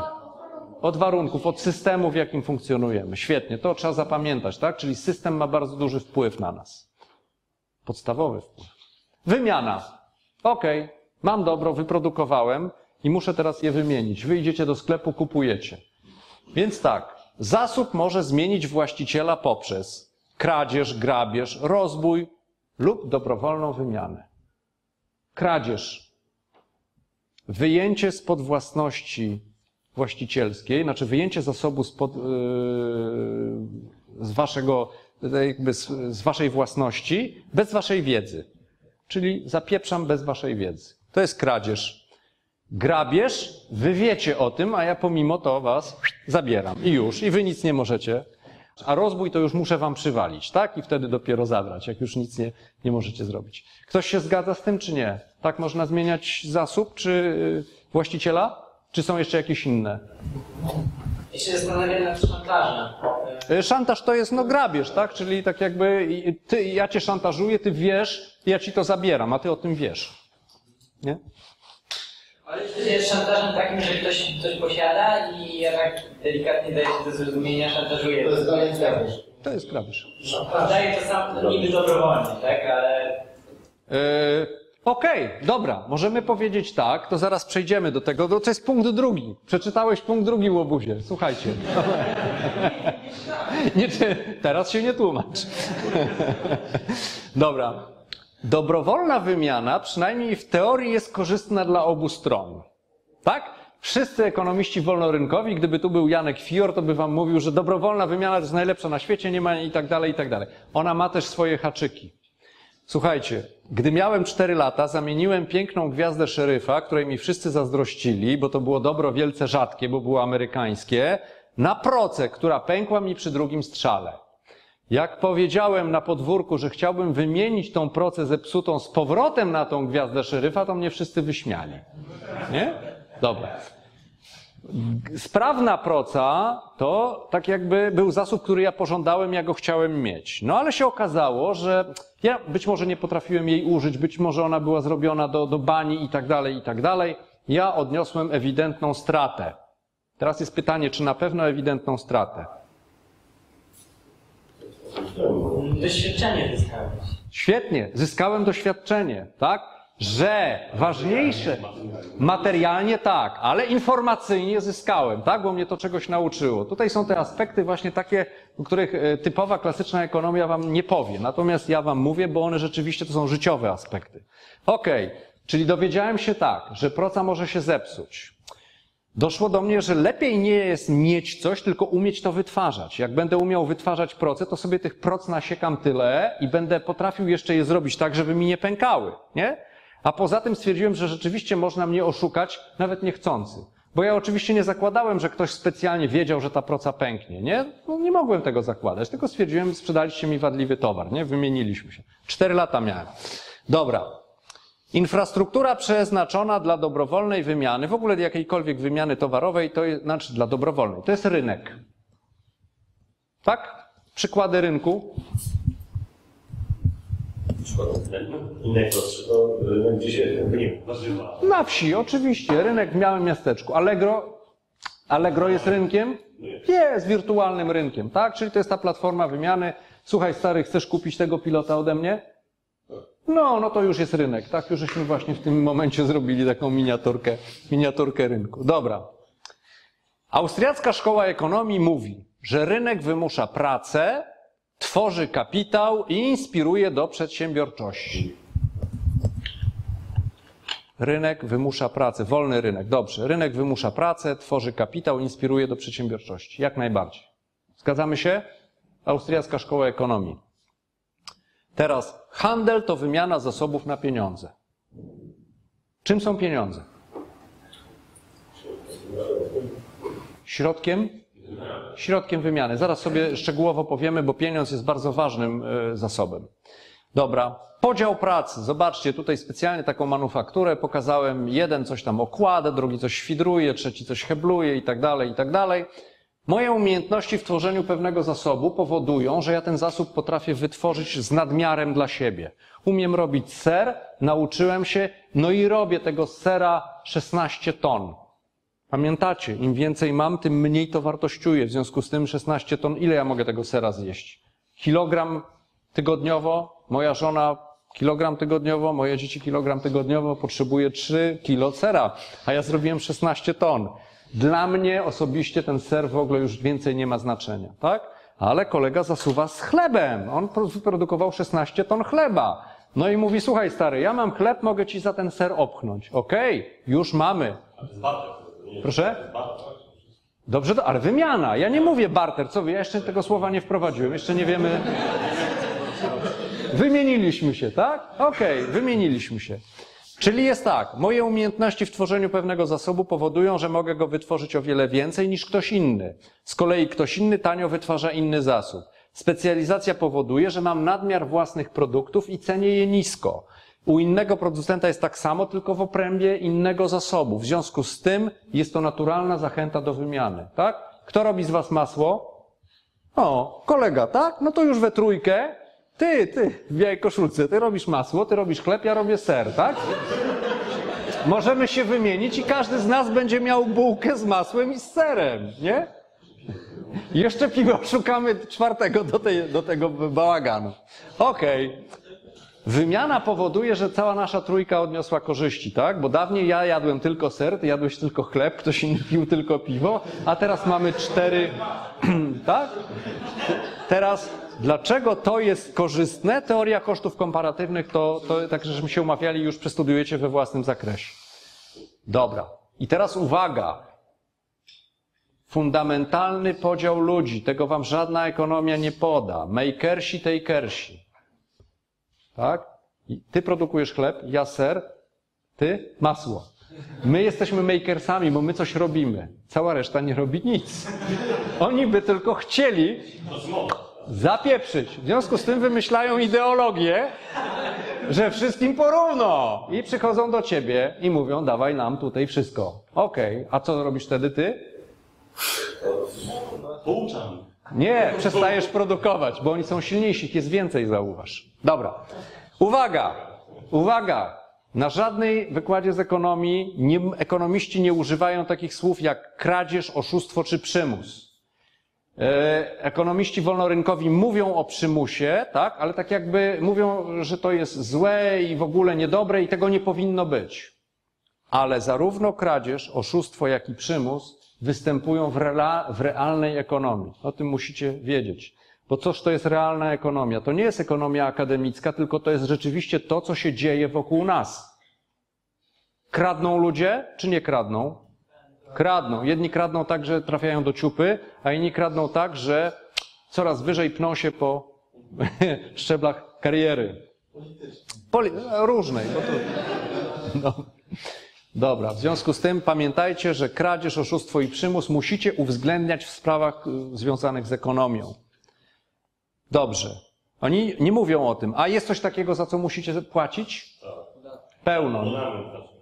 Od warunków, od systemu, w jakim funkcjonujemy. Świetnie, to trzeba zapamiętać, tak? Czyli system ma bardzo duży wpływ na nas. Podstawowy wpływ. Wymiana. Okej, mam dobro, wyprodukowałem i muszę teraz je wymienić. Wyjdziecie do sklepu, kupujecie. Więc tak, zasób może zmienić właściciela poprzez kradzież, grabież, rozbój lub dobrowolną wymianę. Kradzież. Wyjęcie spod własności właścicielskiej, znaczy wyjęcie zasobu spod, yy, z waszego, jakby z, z waszej własności bez waszej wiedzy. Czyli zapieprzam bez waszej wiedzy. To jest kradzież. Grabież, wy wiecie o tym, a ja pomimo to was zabieram. I już, i wy nic nie możecie. A rozbój to już muszę wam przywalić, tak? I wtedy dopiero zabrać, jak już nic nie, nie możecie zrobić. Ktoś się zgadza z tym, czy nie? Tak można zmieniać zasób, czy y, właściciela? Czy są jeszcze jakieś inne? Ja się zastanawiam nad szantażem. Y, Szantaż to jest no grabież, tak? Czyli tak jakby ty, ja cię szantażuję, ty wiesz, ja ci to zabieram, a ty o tym wiesz. Nie? Ale to jest szantażem takim, że ktoś coś posiada i ja tak delikatnie daję się do zrozumienia, szantażuję. To jest koniec grabież. To jest grabież. Daję to sam niby dobrowolnie, tak? Ale Yy, Okej, dobra, możemy powiedzieć tak, to zaraz przejdziemy do tego, to jest punkt drugi. Przeczytałeś punkt drugi, łobuzie, słuchajcie. Nie, teraz się nie tłumacz. Dobra. Dobrowolna wymiana, przynajmniej w teorii, jest korzystna dla obu stron. Tak? Wszyscy ekonomiści wolnorynkowi, gdyby tu był Janek Fior, to by wam mówił, że dobrowolna wymiana to jest najlepsza na świecie, nie ma i tak dalej, i tak dalej. Ona ma też swoje haczyki. Słuchajcie, gdy miałem 4 lata, zamieniłem piękną gwiazdę szeryfa, której mi wszyscy zazdrościli, bo to było dobro wielce rzadkie, bo było amerykańskie, na procę, która pękła mi przy drugim strzale. Jak powiedziałem na podwórku, że chciałbym wymienić tą procę zepsutą z powrotem na tą gwiazdę szeryfa, to mnie wszyscy wyśmiali. Nie? Dobra. Sprawna proca to tak jakby był zasób, który ja pożądałem, ja go chciałem mieć. No ale się okazało, że ja być może nie potrafiłem jej użyć, być może ona była zrobiona do, do bani i tak dalej, i tak dalej. Ja odniosłem ewidentną stratę. Teraz jest pytanie, czy na pewno ewidentną stratę? Doświadczenie zyskałeś. Świetnie, zyskałem doświadczenie, tak? Że ważniejsze, materialnie tak, ale informacyjnie zyskałem, tak? Bo mnie to czegoś nauczyło. Tutaj są te aspekty właśnie takie, o których e, typowa klasyczna ekonomia wam nie powie. Natomiast ja wam mówię, bo one rzeczywiście to są życiowe aspekty. Okej, czyli dowiedziałem się tak, że proca może się zepsuć. Doszło do mnie, że lepiej nie jest mieć coś, tylko umieć to wytwarzać. Jak będę umiał wytwarzać proce, to sobie tych proc nasiekam tyle i będę potrafił jeszcze je zrobić tak, żeby mi nie pękały, nie? A poza tym stwierdziłem, że rzeczywiście można mnie oszukać, nawet niechcący. Bo ja oczywiście nie zakładałem, że ktoś specjalnie wiedział, że ta proca pęknie, nie? No, nie mogłem tego zakładać, tylko stwierdziłem, sprzedaliście mi wadliwy towar, nie? Wymieniliśmy się. Cztery lata miałem. Dobra, Infrastruktura przeznaczona dla dobrowolnej wymiany, w ogóle jakiejkolwiek wymiany towarowej, to jest, znaczy dla dobrowolnej, to jest rynek. Tak? Przykłady rynku. To rynek warzywa. Na wsi, oczywiście, rynek w małym miasteczku. Allegro, Allegro jest rynkiem? Jest wirtualnym rynkiem, tak? Czyli to jest ta platforma wymiany. Słuchaj, stary, chcesz kupić tego pilota ode mnie? No, no to już jest rynek, tak? Już żeśmy właśnie w tym momencie zrobili taką miniaturkę, miniaturkę rynku. Dobra. Austriacka szkoła ekonomii mówi, że rynek wymusza pracę, tworzy kapitał i inspiruje do przedsiębiorczości. Rynek wymusza pracę, wolny rynek, dobrze. Rynek wymusza pracę, tworzy kapitał, inspiruje do przedsiębiorczości. Jak najbardziej. Zgadzamy się? Austriacka Szkoła Ekonomii. Teraz handel to wymiana zasobów na pieniądze. Czym są pieniądze? Środkiem? Środkiem wymiany. Zaraz sobie szczegółowo powiemy, bo pieniądz jest bardzo ważnym e, zasobem. Dobra. Podział pracy. Zobaczcie, tutaj specjalnie taką manufakturę pokazałem. Jeden coś tam okłada, drugi coś świdruje, trzeci coś hebluje i tak dalej, i tak dalej. Moje umiejętności w tworzeniu pewnego zasobu powodują, że ja ten zasób potrafię wytworzyć z nadmiarem dla siebie. Umiem robić ser, nauczyłem się, no i robię tego sera 16 ton. Pamiętacie, im więcej mam, tym mniej to wartościuje. W związku z tym 16 ton, ile ja mogę tego sera zjeść? Kilogram tygodniowo, moja żona kilogram tygodniowo, moje dzieci kilogram tygodniowo, potrzebuje 3 kilo sera, a ja zrobiłem 16 ton. Dla mnie osobiście ten ser w ogóle już więcej nie ma znaczenia, tak? Ale kolega zasuwa z chlebem. On pro- wyprodukował 16 ton chleba. No i mówi, słuchaj stary, ja mam chleb, mogę ci za ten ser opchnąć. Okej, już mamy. Proszę? Dobrze, ale wymiana. Ja nie mówię barter. Co wy? Ja jeszcze tego słowa nie wprowadziłem. Jeszcze nie wiemy. Wymieniliśmy się, tak? Okej, wymieniliśmy się. Czyli jest tak, moje umiejętności w tworzeniu pewnego zasobu powodują, że mogę go wytworzyć o wiele więcej niż ktoś inny. Z kolei ktoś inny tanio wytwarza inny zasób. Specjalizacja powoduje, że mam nadmiar własnych produktów i cenię je nisko. U innego producenta jest tak samo, tylko w obrębie innego zasobu. W związku z tym jest to naturalna zachęta do wymiany, tak? Kto robi z was masło? O, kolega, tak? No to już we trójkę. Ty, ty, w białej koszulce, ty robisz masło, ty robisz chleb, ja robię ser, tak? Możemy się wymienić i każdy z nas będzie miał bułkę z masłem i z serem, nie? Jeszcze piwo szukamy czwartego do, tej, do tego bałaganu. Okej. Wymiana powoduje, że cała nasza trójka odniosła korzyści, tak? Bo dawniej ja jadłem tylko ser, ty jadłeś tylko chleb, ktoś inny pił tylko piwo, a teraz mamy cztery, tak? Teraz, dlaczego to jest korzystne? Teoria kosztów komparatywnych to, to tak, żeśmy się umawiali, już przestudiujecie we własnym zakresie. Dobra. I teraz uwaga. Fundamentalny podział ludzi. Tego wam żadna ekonomia nie poda. Makersi, takersi. Tak? I ty produkujesz chleb, ja ser, ty masło. My jesteśmy makersami, bo my coś robimy. Cała reszta nie robi nic. Oni by tylko chcieli zapieprzyć. W związku z tym wymyślają ideologię, że wszystkim porówno. I przychodzą do ciebie i mówią, dawaj nam tutaj wszystko. Okej, a co robisz wtedy ty? Pouczam. Nie, przestajesz produkować, bo oni są silniejsi, ich jest więcej, zauważ. Dobra. Uwaga! Uwaga! Na żadnej wykładzie z ekonomii nie, ekonomiści nie używają takich słów jak kradzież, oszustwo czy przymus. E, Ekonomiści wolnorynkowi mówią o przymusie, tak, ale tak jakby mówią, że to jest złe i w ogóle niedobre i tego nie powinno być. Ale zarówno kradzież, oszustwo, jak i przymus występują w, rela, w realnej ekonomii. O tym musicie wiedzieć. Bo cóż to jest realna ekonomia? To nie jest ekonomia akademicka, tylko to jest rzeczywiście to, co się dzieje wokół nas. Kradną ludzie, czy nie kradną? Kradną. Jedni kradną tak, że trafiają do ciupy, a inni kradną tak, że coraz wyżej pną się po szczeblach kariery. Poli- różnej. Bo to... no. Dobra, w związku z tym pamiętajcie, że kradzież, oszustwo i przymus musicie uwzględniać w sprawach y, związanych z ekonomią. Dobrze. Oni nie mówią o tym. A jest coś takiego, za co musicie płacić? Pełno.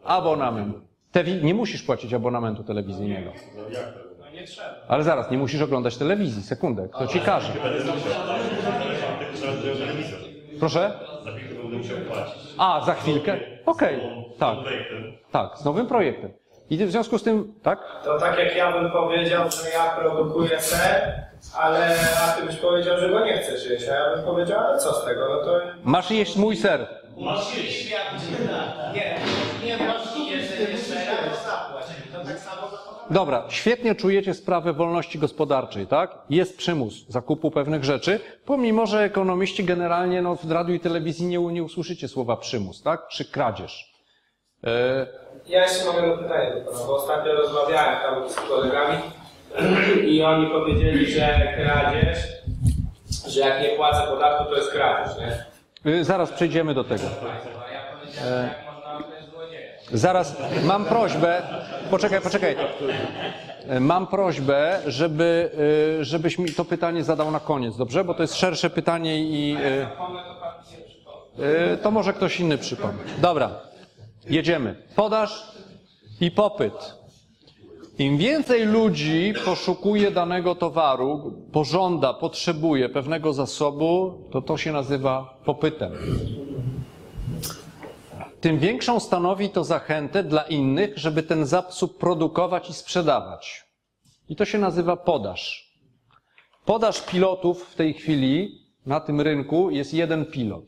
Abonament. Tewi- nie musisz płacić abonamentu telewizyjnego. Ale zaraz, nie musisz oglądać telewizji. Sekundę, kto ci każe? Proszę? A, za chwilkę? Okej, tak, tak, z nowym projektem. I w związku z tym, tak? To tak jak ja bym powiedział, że ja produkuję ser, ale a ty byś powiedział, że go nie chcesz jeść, a ja bym powiedział, ale co z tego, no to... Masz jeść mój ser. Masz jeść. Nie, nie masz zapłać. To tak samo Dobra, świetnie czujecie sprawę wolności gospodarczej, tak? Jest przymus zakupu pewnych rzeczy, pomimo że ekonomiści generalnie no, w radiu i telewizji nie, nie usłyszycie słowa przymus, tak? Czy kradzież. E, Ja jeszcze mam jedno pytanie do pana, bo ostatnio rozmawiałem tam z kolegami i oni powiedzieli, że kradzież, że jak nie płacę podatku, to jest kradzież, nie? y, zaraz przejdziemy do tego. A ja powiedziałem, że jak można uznać złodzieja. Zaraz mam prośbę. Poczekaj, poczekaj. E, Mam prośbę, żeby, y, żebyś mi to pytanie zadał na koniec, dobrze? Bo to jest szersze pytanie i y, to może ktoś inny przypomni. Dobra, jedziemy. Podaż i popyt. Im więcej ludzi poszukuje danego towaru, pożąda, potrzebuje pewnego zasobu, to to się nazywa popytem. Tym większą stanowi to zachętę dla innych, żeby ten zasób produkować i sprzedawać. I to się nazywa podaż. Podaż pilotów w tej chwili na tym rynku jest jeden pilot.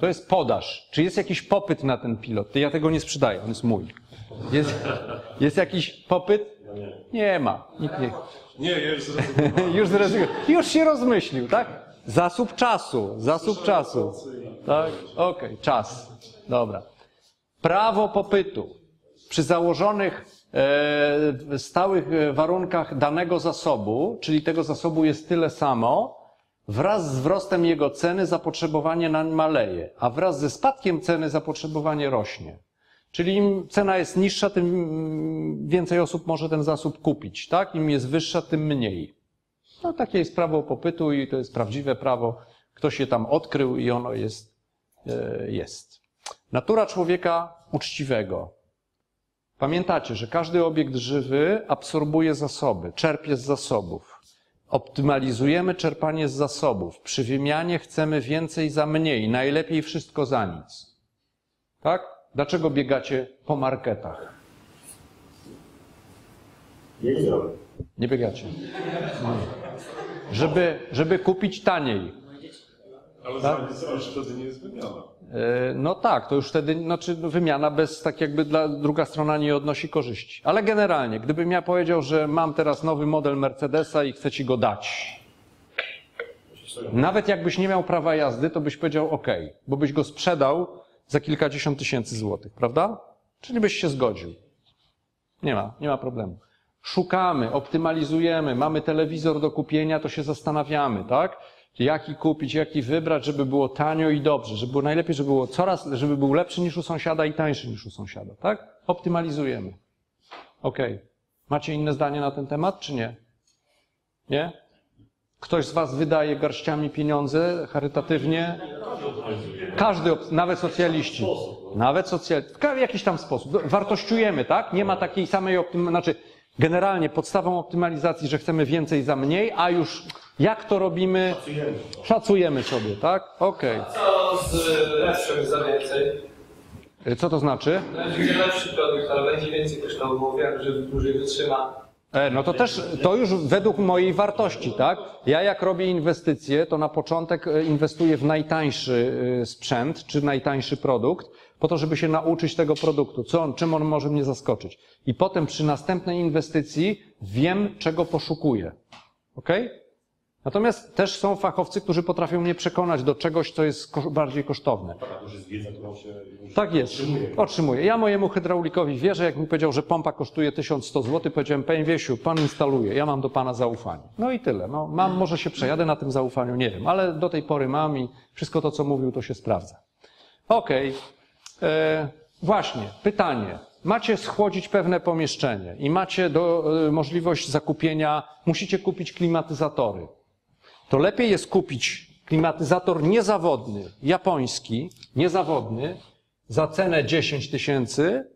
To jest podaż. Czy jest jakiś popyt na ten pilot? Ja tego nie sprzedaję, on jest mój. Jest, jest jakiś popyt? Nie ma. Nikt nie. Nie, już zrozumiałem. Już zrezygnował. Już się rozmyślił, tak? Zasób czasu, zasób czasu. Tak? Okej, czas. Dobra. Prawo popytu. Przy założonych e, stałych e, warunkach danego zasobu, czyli tego zasobu jest tyle samo, wraz z wzrostem jego ceny zapotrzebowanie nań maleje, a wraz ze spadkiem ceny zapotrzebowanie rośnie. Czyli im cena jest niższa, tym więcej osób może ten zasób kupić, tak? Im jest wyższa, tym mniej. No takie jest prawo popytu i to jest prawdziwe prawo. Ktoś je tam odkrył i ono jest, e, jest. Natura człowieka uczciwego. Pamiętacie, że każdy obiekt żywy absorbuje zasoby, czerpie z zasobów. Optymalizujemy czerpanie z zasobów. Przy wymianie chcemy więcej za mniej, najlepiej wszystko za nic. Tak? Dlaczego biegacie po marketach? Nie biegacie. Żeby, żeby kupić taniej. Ale tak? już wtedy nie jest wymiana. E, No tak, to już wtedy, znaczy wymiana bez, tak jakby dla, druga strona nie odnosi korzyści. Ale generalnie, gdybym ja powiedział, że mam teraz nowy model Mercedesa i chcę ci go dać. Nawet jakbyś nie miał prawa jazdy, to byś powiedział OK, bo byś go sprzedał za kilkadziesiąt tysięcy złotych, prawda? Czyli byś się zgodził. Nie ma, nie ma problemu. Szukamy, optymalizujemy, mamy telewizor do kupienia, to się zastanawiamy, tak? Jaki kupić, jaki wybrać, żeby było tanio i dobrze, żeby było najlepiej, żeby było coraz, żeby był lepszy niż u sąsiada i tańszy niż u sąsiada, tak? Optymalizujemy. Okej. Macie inne zdanie na ten temat, czy nie? Nie? Ktoś z Was wydaje garściami pieniądze charytatywnie? Każdy, nawet socjaliści. Nawet socjaliści. W jakiś tam sposób. Wartościujemy, tak? Nie ma takiej samej optymalizacji. Znaczy, generalnie podstawą optymalizacji, że chcemy więcej za mniej, a już jak to robimy, szacujemy sobie, tak? Okej. Co z lepszym za więcej? Co to znaczy? Będzie lepszy produkt, ale będzie więcej kosztował, bo wiem, że dłużej wytrzyma. E, No to też, to już według mojej wartości, tak? Ja jak robię inwestycje, to na początek e, inwestuję w najtańszy e, sprzęt, czy najtańszy produkt, po to, żeby się nauczyć tego produktu, co on, czym on może mnie zaskoczyć. I potem przy następnej inwestycji wiem, czego poszukuję. Okej? Natomiast też są fachowcy, którzy potrafią mnie przekonać do czegoś, co jest bardziej kosztowne. Tak jest. otrzymuje. Otrzymuję. Ja mojemu hydraulikowi wierzę, jak mi powiedział, że pompa kosztuje 1100 zł, powiedziałem, panie Wiesiu, pan instaluje, ja mam do pana zaufanie. No i tyle. No, mam, może się przejadę na tym zaufaniu, nie wiem, ale do tej pory mam i wszystko to, co mówił, to się sprawdza. Okej. E, Właśnie, pytanie. Macie schłodzić pewne pomieszczenie i macie do, e, możliwość zakupienia, musicie kupić klimatyzatory. To lepiej jest kupić klimatyzator niezawodny, japoński, niezawodny, za cenę 10 tysięcy,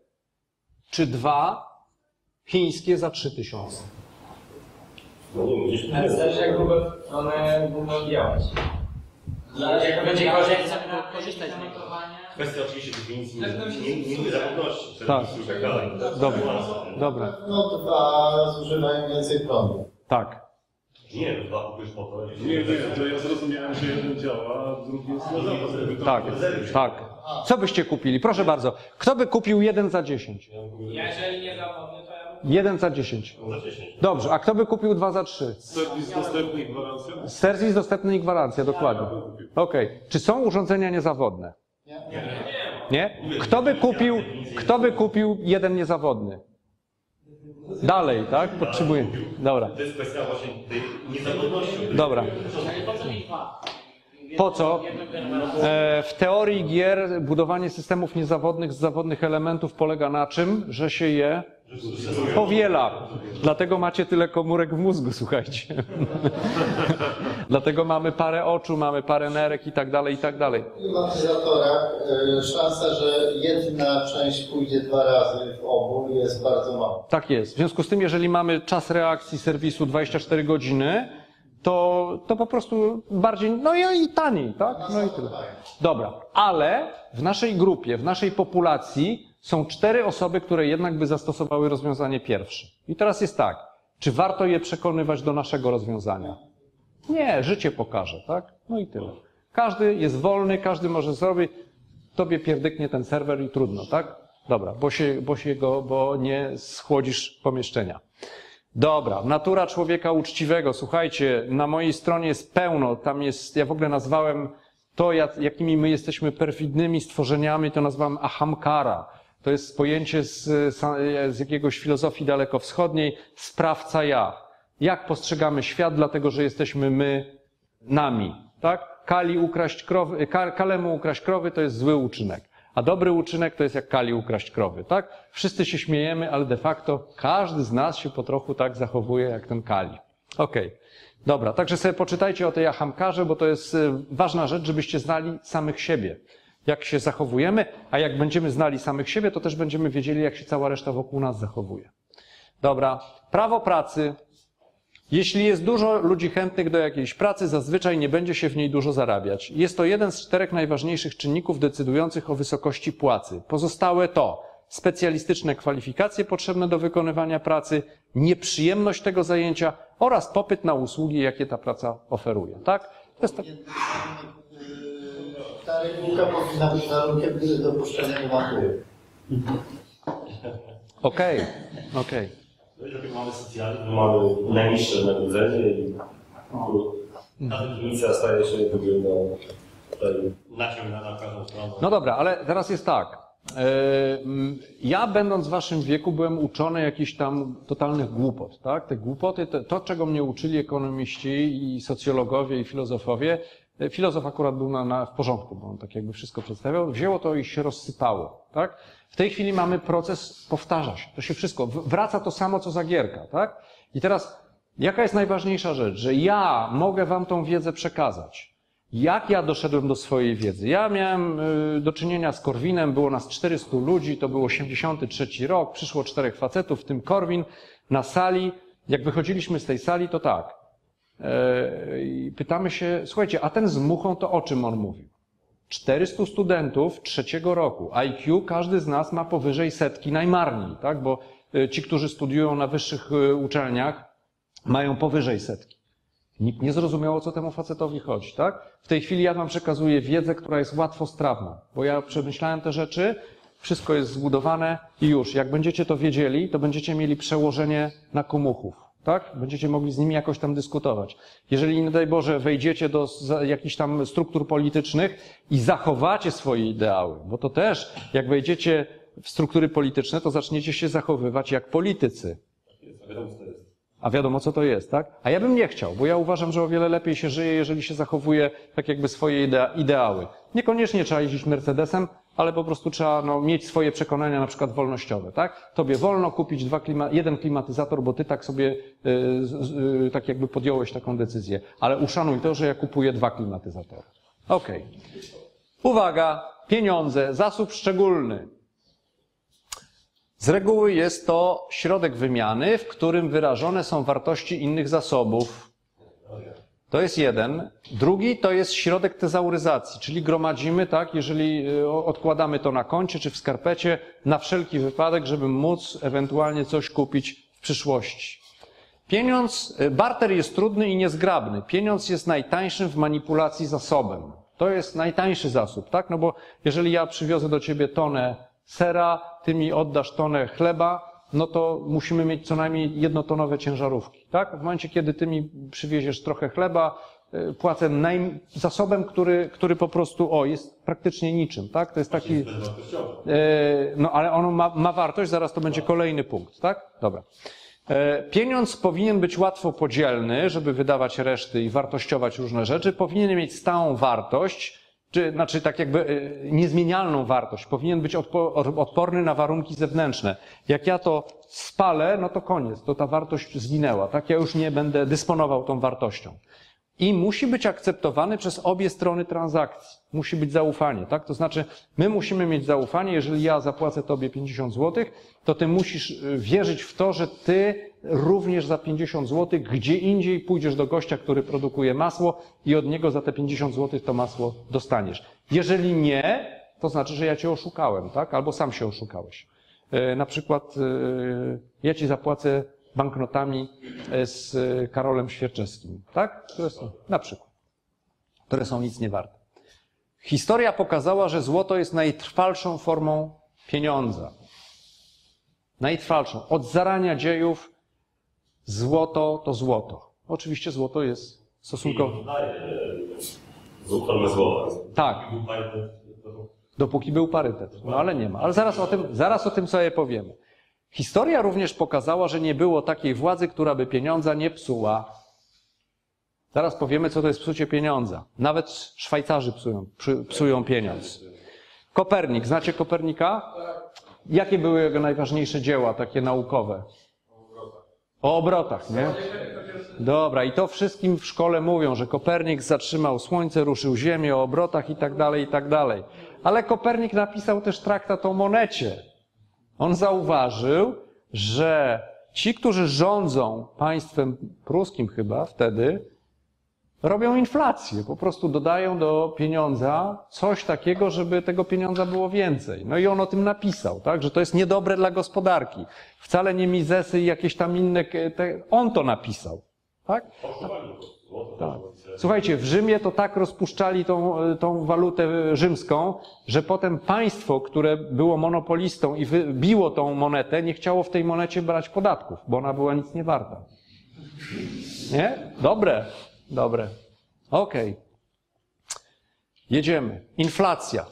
czy dwa chińskie za 3 tysiące. No Ale zależy jak długo one będą działać. Jak będzie gorzej, chcemy korzystać z nich. Kwestia oczywiście definicji nie- niezawodności, Tak. tak dalej. Dobra, dobra, No dwa zużywają więcej prądu. tak. Nie, dwa kupujesz po to. Nie, nie, to ja zrozumiałem, że jeden działa, a drugi jest na zapas. Tak, tak. Co byście kupili? Proszę bardzo. Kto by kupił jeden za 10? Jeżeli nie to ja Jeden za 10. Za 10. Dobrze, a kto by kupił dwa za 3? Serwis dostępny i gwarancja? Serwis dostępny i gwarancja, dokładnie. Okej. Czy są urządzenia niezawodne? Nie? Kto by kupił, kto by kupił jeden niezawodny? Dalej, tak? Potrzebuję. Dobra. To jest kwestia właśnie tej niezawodności. Dobra. Po co? E, w teorii gier budowanie systemów niezawodnych z zawodnych elementów polega na czym? Że się je powiela. Dlatego macie tyle komórek w mózgu, słuchajcie. Dlatego mamy parę oczu, mamy parę nerek i tak dalej, i tak dalej. W amortyzatorach y, szansa, że jedna część pójdzie dwa razy w obu jest bardzo mała. Tak jest. W związku z tym, jeżeli mamy czas reakcji serwisu 24 godziny, to, to po prostu bardziej, no i, i taniej, tak? No i tyle. Dobra, ale w naszej grupie, w naszej populacji są cztery osoby, które jednak by zastosowały rozwiązanie pierwsze. I teraz jest tak, czy warto je przekonywać do naszego rozwiązania? Nie, życie pokaże, tak? No i tyle. Każdy jest wolny, każdy może zrobić, tobie pierdyknie ten serwer i trudno, tak? Dobra, bo się, bo się go, bo nie schłodzisz pomieszczenia. Dobra, natura człowieka uczciwego. Słuchajcie, na mojej stronie jest pełno. Tam jest, ja w ogóle nazwałem to, jak, jakimi my jesteśmy perfidnymi stworzeniami, to nazwałem ahamkara. To jest pojęcie z, z jakiegoś filozofii dalekowschodniej, sprawca ja. Jak postrzegamy świat, dlatego że jesteśmy my nami, tak? Kali ukraść krowy, ka- kalemu ukraść krowy to jest zły uczynek. A dobry uczynek to jest jak Kali ukraść krowy, tak? Wszyscy się śmiejemy, ale de facto każdy z nas się po trochu tak zachowuje jak ten Kali. Okej. Dobra, także sobie poczytajcie o tej Ahamkarze, bo to jest y, ważna rzecz, żebyście znali samych siebie. Jak się zachowujemy, a jak będziemy znali samych siebie, to też będziemy wiedzieli, jak się cała reszta wokół nas zachowuje. Dobra, prawo pracy. Jeśli jest dużo ludzi chętnych do jakiejś pracy, zazwyczaj nie będzie się w niej dużo zarabiać. Jest to jeden z czterech najważniejszych czynników decydujących o wysokości płacy. Pozostałe to specjalistyczne kwalifikacje potrzebne do wykonywania pracy, nieprzyjemność tego zajęcia oraz popyt na usługi, jakie ta praca oferuje. Tak? To jest tak. Ta regułka powinna być warunkiem dopuszczenia do matury. Okej, okej. No i dlatego mamy socjalizm, mamy najniższe wynagrodzenie i ta definicja staje się tutaj naciągana każdą stronę. No dobra, ale teraz jest tak. Mm, Ja, będąc w waszym wieku, byłem uczony jakichś tam totalnych głupot, tak? Te głupoty, to, to czego mnie uczyli ekonomiści i socjologowie i filozofowie, filozof akurat był na, na, w porządku, bo on tak jakby wszystko przedstawiał, wzięło to i się rozsypało, tak? W tej chwili mamy proces, powtarza się, to się wszystko, wraca to samo, co Zagierka, tak? I teraz, jaka jest najważniejsza rzecz? Że ja mogę wam tą wiedzę przekazać. Jak ja doszedłem do swojej wiedzy? Ja miałem y, do czynienia z Korwinem, było nas 400 ludzi, to był 83 rok, przyszło czterech facetów, w tym Korwin, na sali. Jak wychodziliśmy z tej sali, to tak. E, pytamy się, słuchajcie, a ten z muchą to o czym on mówił? 400 studentów trzeciego roku. IQ każdy z nas ma powyżej setki najmarniej, tak? Bo y, ci, którzy studiują na wyższych y, uczelniach, mają powyżej setki. Nikt nie zrozumiał, o co temu facetowi chodzi, tak? W tej chwili ja wam przekazuję wiedzę, która jest łatwo strawna, bo ja przemyślałem te rzeczy, wszystko jest zbudowane i już. Jak będziecie to wiedzieli, to będziecie mieli przełożenie na komuchów, tak? Będziecie mogli z nimi jakoś tam dyskutować. Jeżeli, nie daj Boże, wejdziecie do jakichś tam struktur politycznych i zachowacie swoje ideały, bo to też, jak wejdziecie w struktury polityczne, to zaczniecie się zachowywać jak politycy. A wiadomo, co to jest, tak? A ja bym nie chciał, bo ja uważam, że o wiele lepiej się żyje, jeżeli się zachowuje tak jakby swoje idea- ideały. Niekoniecznie trzeba jeździć Mercedesem, ale po prostu trzeba no, mieć swoje przekonania, na przykład wolnościowe, tak? Tobie wolno kupić dwa klima- jeden klimatyzator, bo ty tak sobie y, y, tak jakby podjąłeś taką decyzję. Ale uszanuj to, że ja kupuję dwa klimatyzatory. Okej. Uwaga, pieniądze, zasób szczególny. Z reguły jest to środek wymiany, w którym wyrażone są wartości innych zasobów. To jest jeden. Drugi to jest środek tezauryzacji, czyli gromadzimy, tak, jeżeli o- odkładamy to na koncie czy w skarpecie, na wszelki wypadek, żeby móc ewentualnie coś kupić w przyszłości. Pieniądz, y, barter jest trudny i niezgrabny. Pieniądz jest najtańszym w manipulacji zasobem. To jest najtańszy zasób, tak? No bo jeżeli ja przywiozę do ciebie tonę sera, ty mi oddasz tonę chleba, no to musimy mieć co najmniej jednotonowe ciężarówki, tak? W momencie, kiedy ty mi przywieziesz trochę chleba, y, płacę naj, zasobem, który, który po prostu, o, jest praktycznie niczym, tak? To jest taki. E, No, ale ono ma, ma wartość, zaraz to będzie kolejny punkt, tak? Dobra. E, Pieniądz powinien być łatwo podzielny, żeby wydawać reszty i wartościować różne rzeczy. Powinien mieć stałą wartość, czy, znaczy tak jakby e, niezmienialną wartość. Powinien być odpo- odporny na warunki zewnętrzne. Jak ja to spalę, no to koniec, to ta wartość zginęła, tak? Ja już nie będę dysponował tą wartością i musi być akceptowany przez obie strony transakcji. Musi być zaufanie, tak? To znaczy, my musimy mieć zaufanie, jeżeli ja zapłacę tobie 50 zł, to ty musisz y, wierzyć w to, że ty również za 50 zł gdzie indziej pójdziesz do gościa, który produkuje masło i od niego za te 50 zł to masło dostaniesz. Jeżeli nie, to znaczy, że ja cię oszukałem, tak? Albo sam się oszukałeś. E, Na przykład e, ja ci zapłacę banknotami z Karolem Świerczewskim, tak? Które są, na przykład, które są nic nie warte. Historia pokazała, że złoto jest najtrwalszą formą pieniądza. Najtrwalszą. Od zarania dziejów złoto to złoto. Oczywiście złoto jest stosunkowo. Tak, dopóki był parytet. No ale nie ma. Ale zaraz o tym, zaraz o tym sobie powiemy. Historia również pokazała, że nie było takiej władzy, która by pieniądza nie psuła. Zaraz powiemy, co to jest psucie pieniądza. Nawet Szwajcarzy psują, psują pieniądz. Kopernik. Znacie Kopernika? Jakie były jego najważniejsze dzieła, takie naukowe? O obrotach, nie? Dobra, i to wszystkim w szkole mówią, że Kopernik zatrzymał Słońce, ruszył Ziemię o obrotach i tak dalej, i tak dalej. Ale Kopernik napisał też traktat o monecie. On zauważył, że ci, którzy rządzą państwem pruskim chyba wtedy, robią inflację. Po prostu dodają do pieniądza coś takiego, żeby tego pieniądza było więcej. No i on o tym napisał, tak, że to jest niedobre dla gospodarki. Wcale nie Mizesy i jakieś tam inne, te, on to napisał. Tak? Tak. Słuchajcie, w Rzymie to tak rozpuszczali tą, tą walutę rzymską, że potem państwo, które było monopolistą i wybiło tą monetę, nie chciało w tej monecie brać podatków, bo ona była nic nie warta. Nie? Dobre, dobre. Okej. Jedziemy. Inflacja.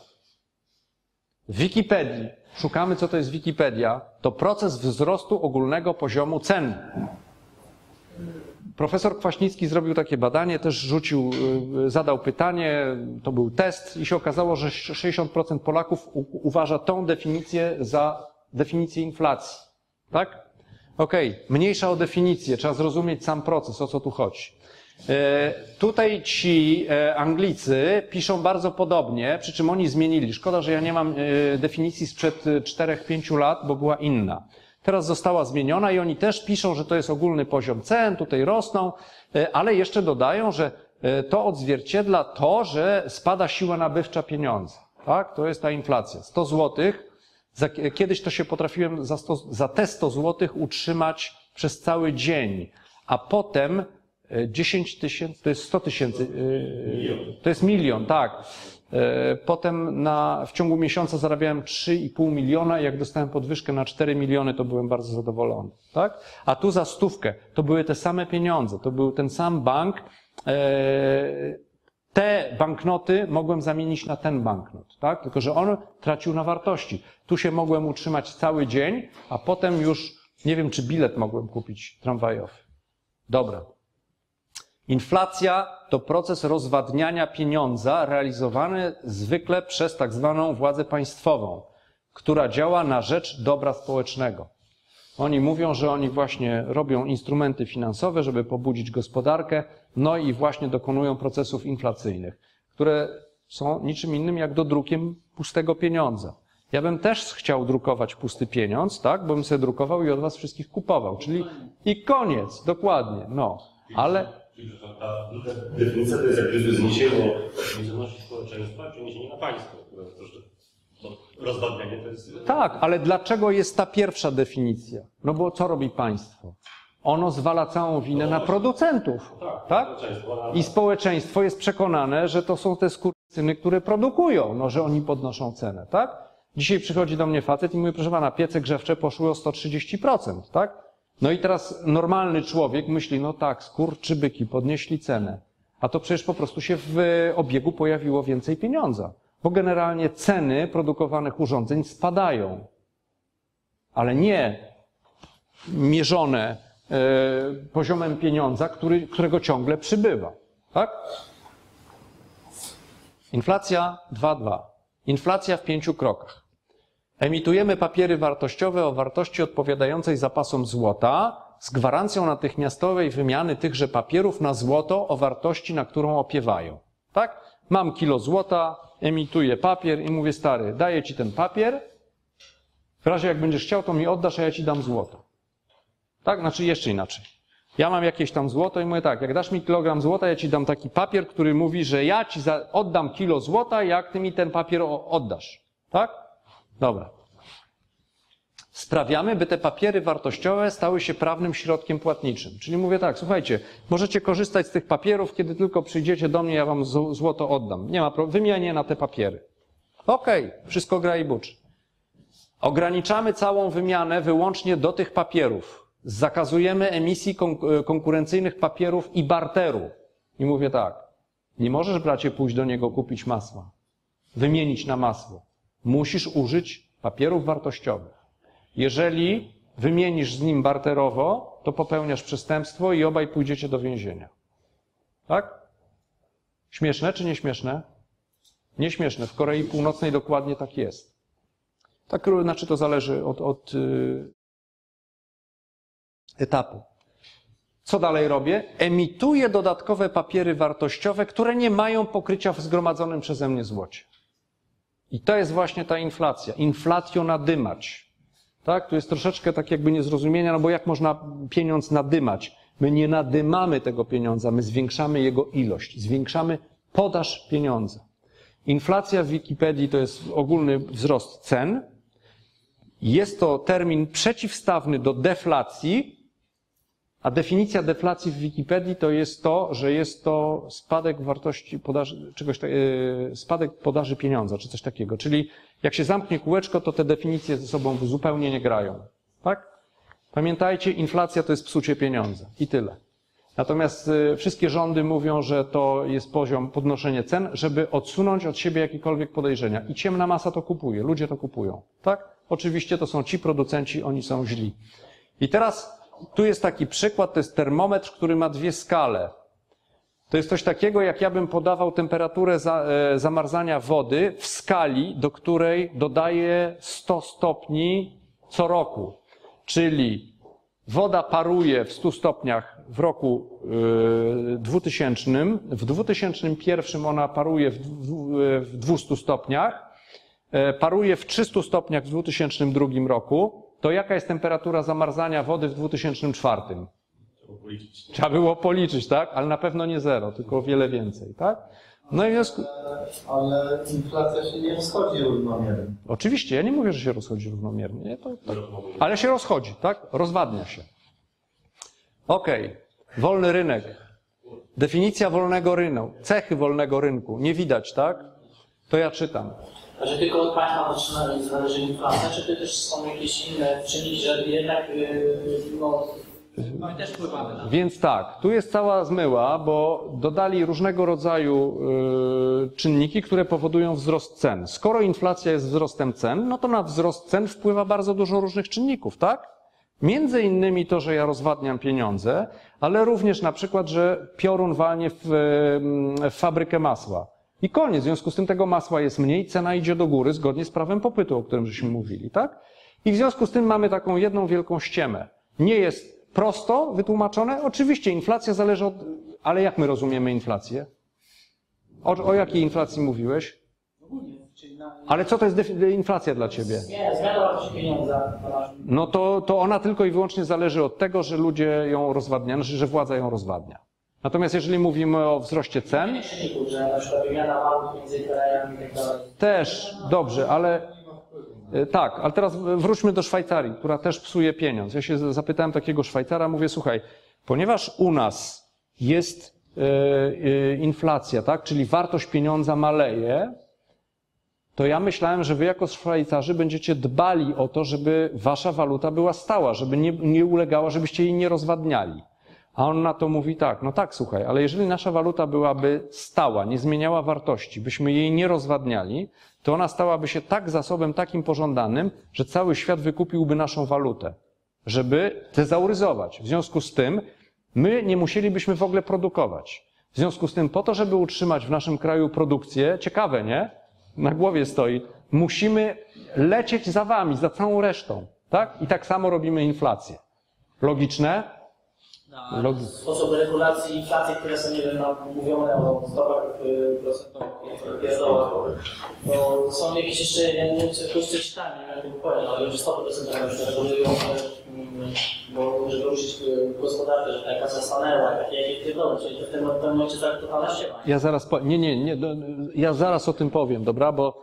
W Wikipedii, szukamy co to jest Wikipedia, to proces wzrostu ogólnego poziomu cen. Profesor Kwaśnicki zrobił takie badanie, też rzucił, y, zadał pytanie, to był test i się okazało, że 60% Polaków uważa tą definicję za definicję inflacji. Tak? Okej, mniejsza o definicję, trzeba zrozumieć sam proces, o co tu chodzi. E, Tutaj ci e, Anglicy piszą bardzo podobnie, przy czym oni zmienili. Szkoda, że ja nie mam e, definicji sprzed e, 4-5 lat, bo była inna. Teraz została zmieniona i oni też piszą, że to jest ogólny poziom cen, tutaj rosną, ale jeszcze dodają, że to odzwierciedla to, że spada siła nabywcza pieniądza. Tak? To jest ta inflacja. 100 złotych. Kiedyś to się potrafiłem za, 100, za te 100 złotych utrzymać przez cały dzień, a potem 10 tysięcy, to jest 100 tysięcy, e, to jest milion, tak. E, Potem na, w ciągu miesiąca zarabiałem 3,5 miliona i jak dostałem podwyżkę na 4 miliony, to byłem bardzo zadowolony, tak? A tu za stówkę to były te same pieniądze, to był ten sam bank. E, te banknoty mogłem zamienić na ten banknot, tak? Tylko, że on tracił na wartości. Tu się mogłem utrzymać cały dzień, a potem już nie wiem, czy bilet mogłem kupić tramwajowy. Dobra. Inflacja to proces rozwadniania pieniądza realizowany zwykle przez tak zwaną władzę państwową, która działa na rzecz dobra społecznego. Oni mówią, że oni właśnie robią instrumenty finansowe, żeby pobudzić gospodarkę, no i właśnie dokonują procesów inflacyjnych, które są niczym innym jak dodrukiem pustego pieniądza. Ja bym też chciał drukować pusty pieniądz, tak, bo bym sobie drukował i od was wszystkich kupował, czyli i koniec, dokładnie, no, ale Czyli, że ta definicja to jest jak gdyby zniesienie odpowiedzialności społeczeństwa, przeniesienie na państwo. Rozwadnianie to jest... Tak, ale dlaczego jest ta pierwsza definicja? No bo co robi państwo? Ono zwala całą winę na producentów, tak? społeczeństwo, I społeczeństwo jest przekonane, że to są te skurczyny, które produkują, no że oni podnoszą cenę, tak? Dzisiaj przychodzi do mnie facet i mówi, proszę pana, piece grzewcze poszły o 130%, tak? No i teraz normalny człowiek myśli, no tak, skurczybyki podnieśli cenę. a to przecież po prostu się w obiegu pojawiło więcej pieniądza. Bo generalnie ceny produkowanych urządzeń spadają, ale nie mierzone e, poziomem pieniądza, który, którego ciągle przybywa. Tak? Inflacja 2,2. Inflacja w pięciu krokach. Emitujemy papiery wartościowe o wartości odpowiadającej zapasom złota z gwarancją natychmiastowej wymiany tychże papierów na złoto o wartości, na którą opiewają. Tak? Mam kilo złota, emituję papier i mówię, stary, daję ci ten papier. W razie jak będziesz chciał, to mi oddasz, a ja ci dam złoto. Tak? Znaczy jeszcze inaczej. Ja mam jakieś tam złoto i mówię tak, jak dasz mi kilogram złota, ja ci dam taki papier, który mówi, że ja ci oddam kilo złota, jak ty mi ten papier oddasz. Tak? Dobra. Sprawiamy, by te papiery wartościowe stały się prawnym środkiem płatniczym. Czyli mówię tak, słuchajcie, możecie korzystać z tych papierów, kiedy tylko przyjdziecie do mnie, ja wam zł- złoto oddam. Nie ma problemu, wymienię na te papiery. Okej, wszystko gra i buczy. Ograniczamy całą wymianę wyłącznie do tych papierów. Zakazujemy emisji kon- konkurencyjnych papierów i barteru. I mówię tak, nie możesz, bracie, pójść do niego kupić masła, wymienić na masło. Musisz użyć papierów wartościowych. Jeżeli wymienisz z nim barterowo, to popełniasz przestępstwo i obaj pójdziecie do więzienia. Tak? Śmieszne czy nieśmieszne? Nieśmieszne. W Korei Północnej dokładnie tak jest. Tak, znaczy to zależy od, od y, etapu. Co dalej robię? Emituję dodatkowe papiery wartościowe, które nie mają pokrycia w zgromadzonym przeze mnie złocie. I to jest właśnie ta inflacja. Inflacjo nadymać. Tak? Tu jest troszeczkę tak jakby niezrozumienia, no bo jak można pieniądz nadymać? My nie nadymamy tego pieniądza, my zwiększamy jego ilość, zwiększamy podaż pieniądza. Inflacja w Wikipedii to jest ogólny wzrost cen. Jest to termin przeciwstawny do deflacji, a definicja deflacji w Wikipedii to jest to, że jest to spadek wartości podaży, czegoś, yy, spadek podaży pieniądza, czy coś takiego. Czyli jak się zamknie kółeczko, to te definicje ze sobą zupełnie nie grają. Tak? Pamiętajcie, inflacja to jest psucie pieniądza i tyle. Natomiast y, wszystkie rządy mówią, że to jest poziom podnoszenie cen, żeby odsunąć od siebie jakiekolwiek podejrzenia. I ciemna masa to kupuje, ludzie to kupują. Tak? Oczywiście to są ci producenci, oni są źli. I teraz tu jest taki przykład, to jest termometr, który ma dwie skale. To jest coś takiego, jak ja bym podawał temperaturę za, e, zamarzania wody w skali, do której dodaję 100 stopni co roku. Czyli woda paruje w 100 stopniach w roku y, 2000, w 2001 ona paruje w, dwu- w 200 stopniach, e, paruje w 300 stopniach w 2002 roku, to jaka jest temperatura zamarzania wody w 2004? Trzeba było policzyć, tak? Ale na pewno nie zero, tylko o wiele więcej, tak? No i w związku... Ale inflacja się nie rozchodzi równomiernie. Oczywiście, ja nie mówię, że się rozchodzi równomiernie, nie? To, ale się rozchodzi, tak? Rozwadnia się. Okej, wolny rynek. Definicja wolnego rynku, cechy wolnego rynku. Nie widać, tak? To ja czytam. A że tylko od państwa zaczyna- zależy inflacja, czy to też są jakieś inne czynniki, że jednak yy, no, My też wpływamy na Więc tak, tu jest cała zmyła, bo dodali różnego rodzaju y, czynniki, które powodują wzrost cen. Skoro inflacja jest wzrostem cen, no to na wzrost cen wpływa bardzo dużo różnych czynników, tak? Między innymi to, że ja rozwadniam pieniądze, ale również na przykład, że piorun walnie w, y, w fabrykę masła. I koniec. W związku z tym tego masła jest mniej, cena idzie do góry zgodnie z prawem popytu, o którym żeśmy mówili, tak? I w związku z tym mamy taką jedną wielką ściemę. Nie jest prosto wytłumaczone. Oczywiście inflacja zależy od... Ale jak my rozumiemy inflację? O, o jakiej inflacji mówiłeś? Ale co to jest inflacja dla ciebie? nie, zmiana wartości pieniądza. No to, to ona tylko i wyłącznie zależy od tego, że ludzie ją rozwadniają, że władza ją rozwadnia. Natomiast jeżeli mówimy o wzroście cen, też dobrze, ale e, tak, ale teraz wróćmy do Szwajcarii, która też psuje pieniądz. Ja się zapytałem takiego Szwajcara, mówię, słuchaj, ponieważ u nas jest e, e, inflacja, tak, czyli wartość pieniądza maleje, to ja myślałem, że wy jako Szwajcarzy będziecie dbali o to, żeby wasza waluta była stała, żeby nie, nie ulegała, żebyście jej nie rozwadniali. A on na to mówi tak, no tak, słuchaj, ale jeżeli nasza waluta byłaby stała, nie zmieniała wartości, byśmy jej nie rozwadniali, to ona stałaby się tak zasobem takim pożądanym, że cały świat wykupiłby naszą walutę, żeby tezauryzować. W związku z tym my nie musielibyśmy w ogóle produkować. W związku z tym po to, żeby utrzymać w naszym kraju produkcję, ciekawe, nie? Na głowie stoi, musimy lecieć za wami, za całą resztą, tak? I tak samo robimy inflację. Logiczne? Na Logi- sposób regulacji inflacji, które są, nie wiem, no, mówione o stopach y, procentowych. Bo są jakieś jeszcze, ja nie wiem, czy ktoś coś czytałem, nie wiem, jak to powiem, ale że stopy procentowe przykład regulują, mm, bo żeby ruszyć y, gospodarkę, że ta kasa stanęła, takie jakieś pierdoły, czyli to w tym, tym momencie za totalna ściema. Ja zaraz, po... nie, nie, nie, do- ja zaraz o tym powiem, dobra? Bo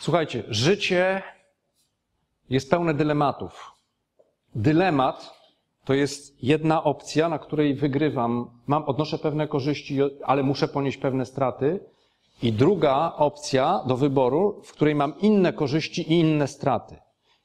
słuchajcie, życie jest pełne dylematów. Dylemat to jest jedna opcja, na której wygrywam, mam, odnoszę pewne korzyści, ale muszę ponieść pewne straty. I druga opcja do wyboru, w której mam inne korzyści i inne straty.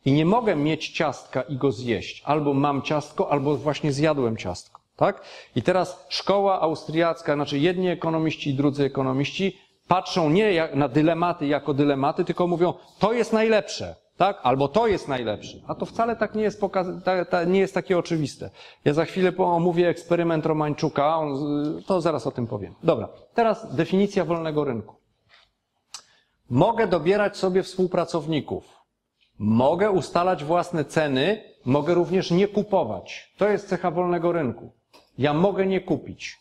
I nie mogę mieć ciastka i go zjeść. Albo mam ciastko, albo właśnie zjadłem ciastko. Tak? I teraz szkoła austriacka, znaczy jedni ekonomiści i drudzy ekonomiści patrzą nie na dylematy jako dylematy, tylko mówią, to jest najlepsze. Tak? Albo to jest najlepsze. A to wcale tak nie jest, ta, ta, nie jest takie oczywiste. Ja za chwilę omówię eksperyment Romańczuka, on, to zaraz o tym powiem. Dobra, teraz definicja wolnego rynku. Mogę dobierać sobie współpracowników. Mogę ustalać własne ceny, mogę również nie kupować. To jest cecha wolnego rynku. Ja mogę nie kupić.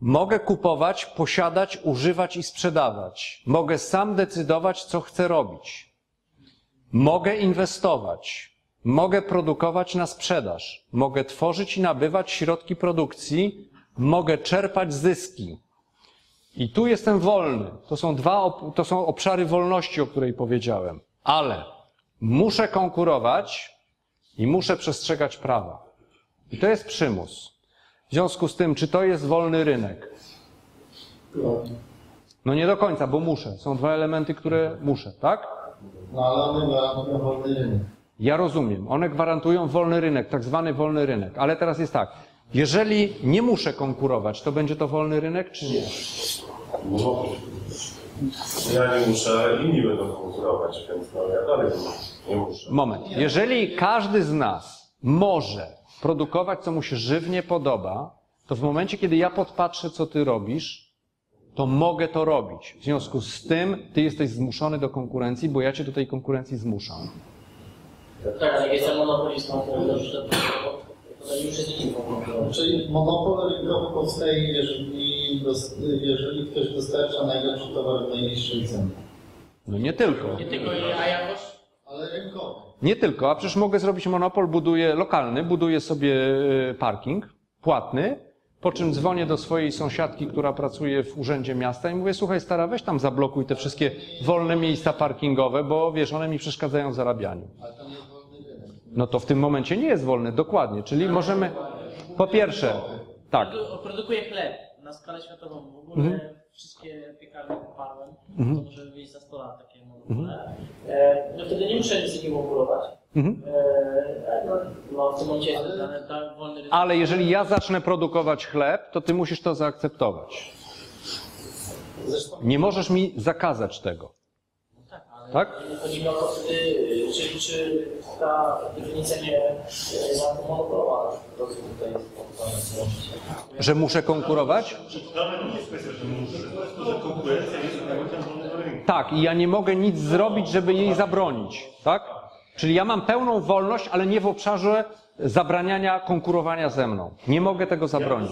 Mogę kupować, posiadać, używać i sprzedawać. Mogę sam decydować, co chcę robić. Mogę inwestować. Mogę produkować na sprzedaż. Mogę tworzyć i nabywać środki produkcji. Mogę czerpać zyski. I tu jestem wolny. To są dwa, to są obszary wolności, o której powiedziałem. Ale muszę konkurować i muszę przestrzegać prawa. I to jest przymus. W związku z tym, czy to jest wolny rynek? No nie do końca, bo muszę. Są dwa elementy, które muszę, tak? No ale one gwarantują wolny rynek. Ja rozumiem. One gwarantują wolny rynek, tak zwany wolny rynek. Ale teraz jest tak. Jeżeli nie muszę konkurować, to będzie to wolny rynek, czy nie? No, ja nie muszę, inni będą konkurować, więc no ja dalej nie muszę. Moment. Jeżeli każdy z nas może produkować, co mu się żywnie podoba, to w momencie, kiedy ja podpatrzę, co ty robisz, to mogę to robić. W związku z tym ty jesteś zmuszony do konkurencji, bo ja cię do tej konkurencji zmuszam. Tak, ale jak jestem monopolistą, to nikim konkurować. Czyli monopol rynkowy powstaje, jeżeli, jeżeli ktoś dostarcza najlepszy towar w najniższej cenie. No nie tylko. Nie tylko, a jakoś Ale rynkowy. Nie tylko, a przecież mogę zrobić monopol, buduję lokalny, buduję sobie e, parking płatny, po czym dzwonię do swojej sąsiadki, która pracuje w urzędzie miasta i mówię, słuchaj stara, weź tam zablokuj te wszystkie wolne miejsca parkingowe, bo wiesz, one mi przeszkadzają w zarabianiu. Ale tam jest wolny rynek. No to w tym momencie nie jest wolny, dokładnie, czyli możemy, po pierwsze, tak, Produ- Produkuję chleb na skalę światową. W ogóle wszystkie piekarnie poparłem, to żeby wyjść za 100 lat takie monopole. E, no wtedy nie muszę z nimi konkurować. Mhm. E, no, w tym momencie jest dany dany wolny rynek. ale jeżeli ja zacznę produkować chleb, to ty musisz to zaakceptować. Zresztą Nie możesz mi zakazać tego. Tak, ale Tak? chodzi mi o to wtedy, czy, czy ta definicja nie jest monopolowa. To co tutaj. Że muszę konkurować? Tak, i ja nie mogę nic zrobić, żeby jej zabronić, tak? Czyli ja mam pełną wolność, ale nie w obszarze zabraniania konkurowania ze mną. Nie mogę tego zabronić.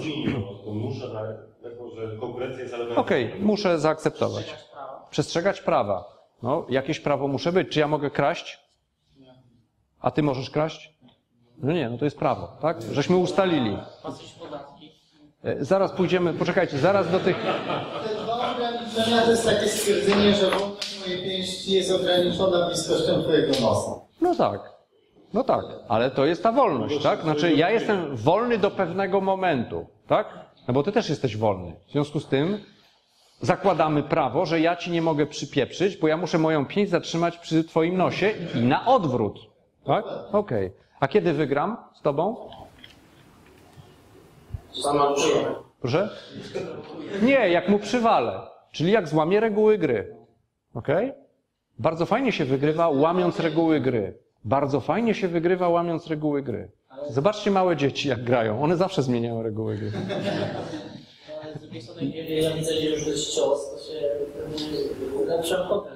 muszę, jako, że konkurencja jest elementem Okej, muszę zaakceptować. Prawa. Przestrzegać prawa. No, jakieś prawo muszę być. Czy ja mogę kraść? A ty możesz kraść? No nie, no to jest prawo, tak? Żeśmy ustalili. Podatki. E, Zaraz pójdziemy, poczekajcie, zaraz do tych... te dwa ograniczenia to jest takie stwierdzenie, że wolność mojej pięści jest ograniczona bliskością twojego nosa. No tak. No tak, ale to jest ta wolność, tak? Znaczy, ja jestem wolny do pewnego momentu, tak? No bo ty też jesteś wolny. W związku z tym zakładamy prawo, że ja ci nie mogę przypieprzyć, bo ja muszę moją pięść zatrzymać przy twoim nosie i na odwrót. Tak? Okej. A kiedy wygram z tobą? Czy sam nadużyję? Proszę? Nie, jak mu przywalę. Czyli jak złamie reguły gry. Ok? Bardzo fajnie się wygrywa, łamiąc reguły gry. Bardzo fajnie się wygrywa, łamiąc reguły gry. Zobaczcie małe dzieci, jak grają. One zawsze zmieniają reguły gry.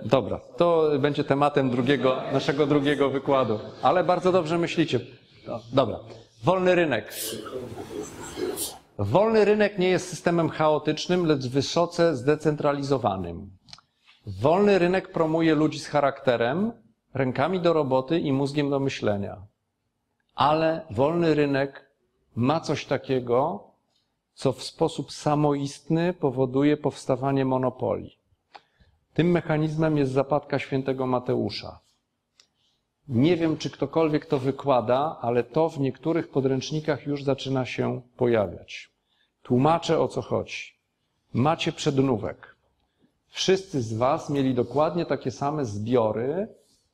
Dobra, to będzie tematem drugiego, naszego drugiego wykładu. Ale bardzo dobrze myślicie. No, Dobra. Wolny rynek. Wolny rynek nie jest systemem chaotycznym, lecz wysoce zdecentralizowanym. Wolny rynek promuje ludzi z charakterem, rękami do roboty i mózgiem do myślenia. Ale wolny rynek ma coś takiego, co w sposób samoistny powoduje powstawanie monopolii. Tym mechanizmem jest zapadka świętego Mateusza. Nie wiem, czy ktokolwiek to wykłada, ale to w niektórych podręcznikach już zaczyna się pojawiać. Tłumaczę o co chodzi. Macie przednówek. Wszyscy z Was mieli dokładnie takie same zbiory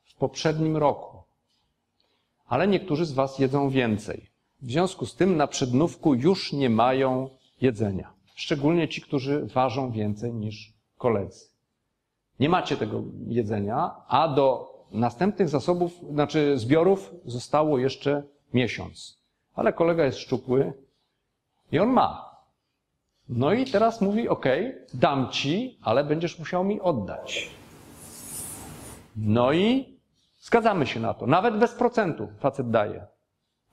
w poprzednim roku. Ale niektórzy z Was jedzą więcej. W związku z tym na przednówku już nie mają jedzenia. Szczególnie ci, którzy ważą więcej niż koledzy nie macie tego jedzenia, a do następnych zasobów, znaczy zbiorów zostało jeszcze miesiąc. Ale kolega jest szczupły i on ma. No i teraz mówi, ok, dam ci, ale będziesz musiał mi oddać. No i zgadzamy się na to. Nawet bez procentu facet daje.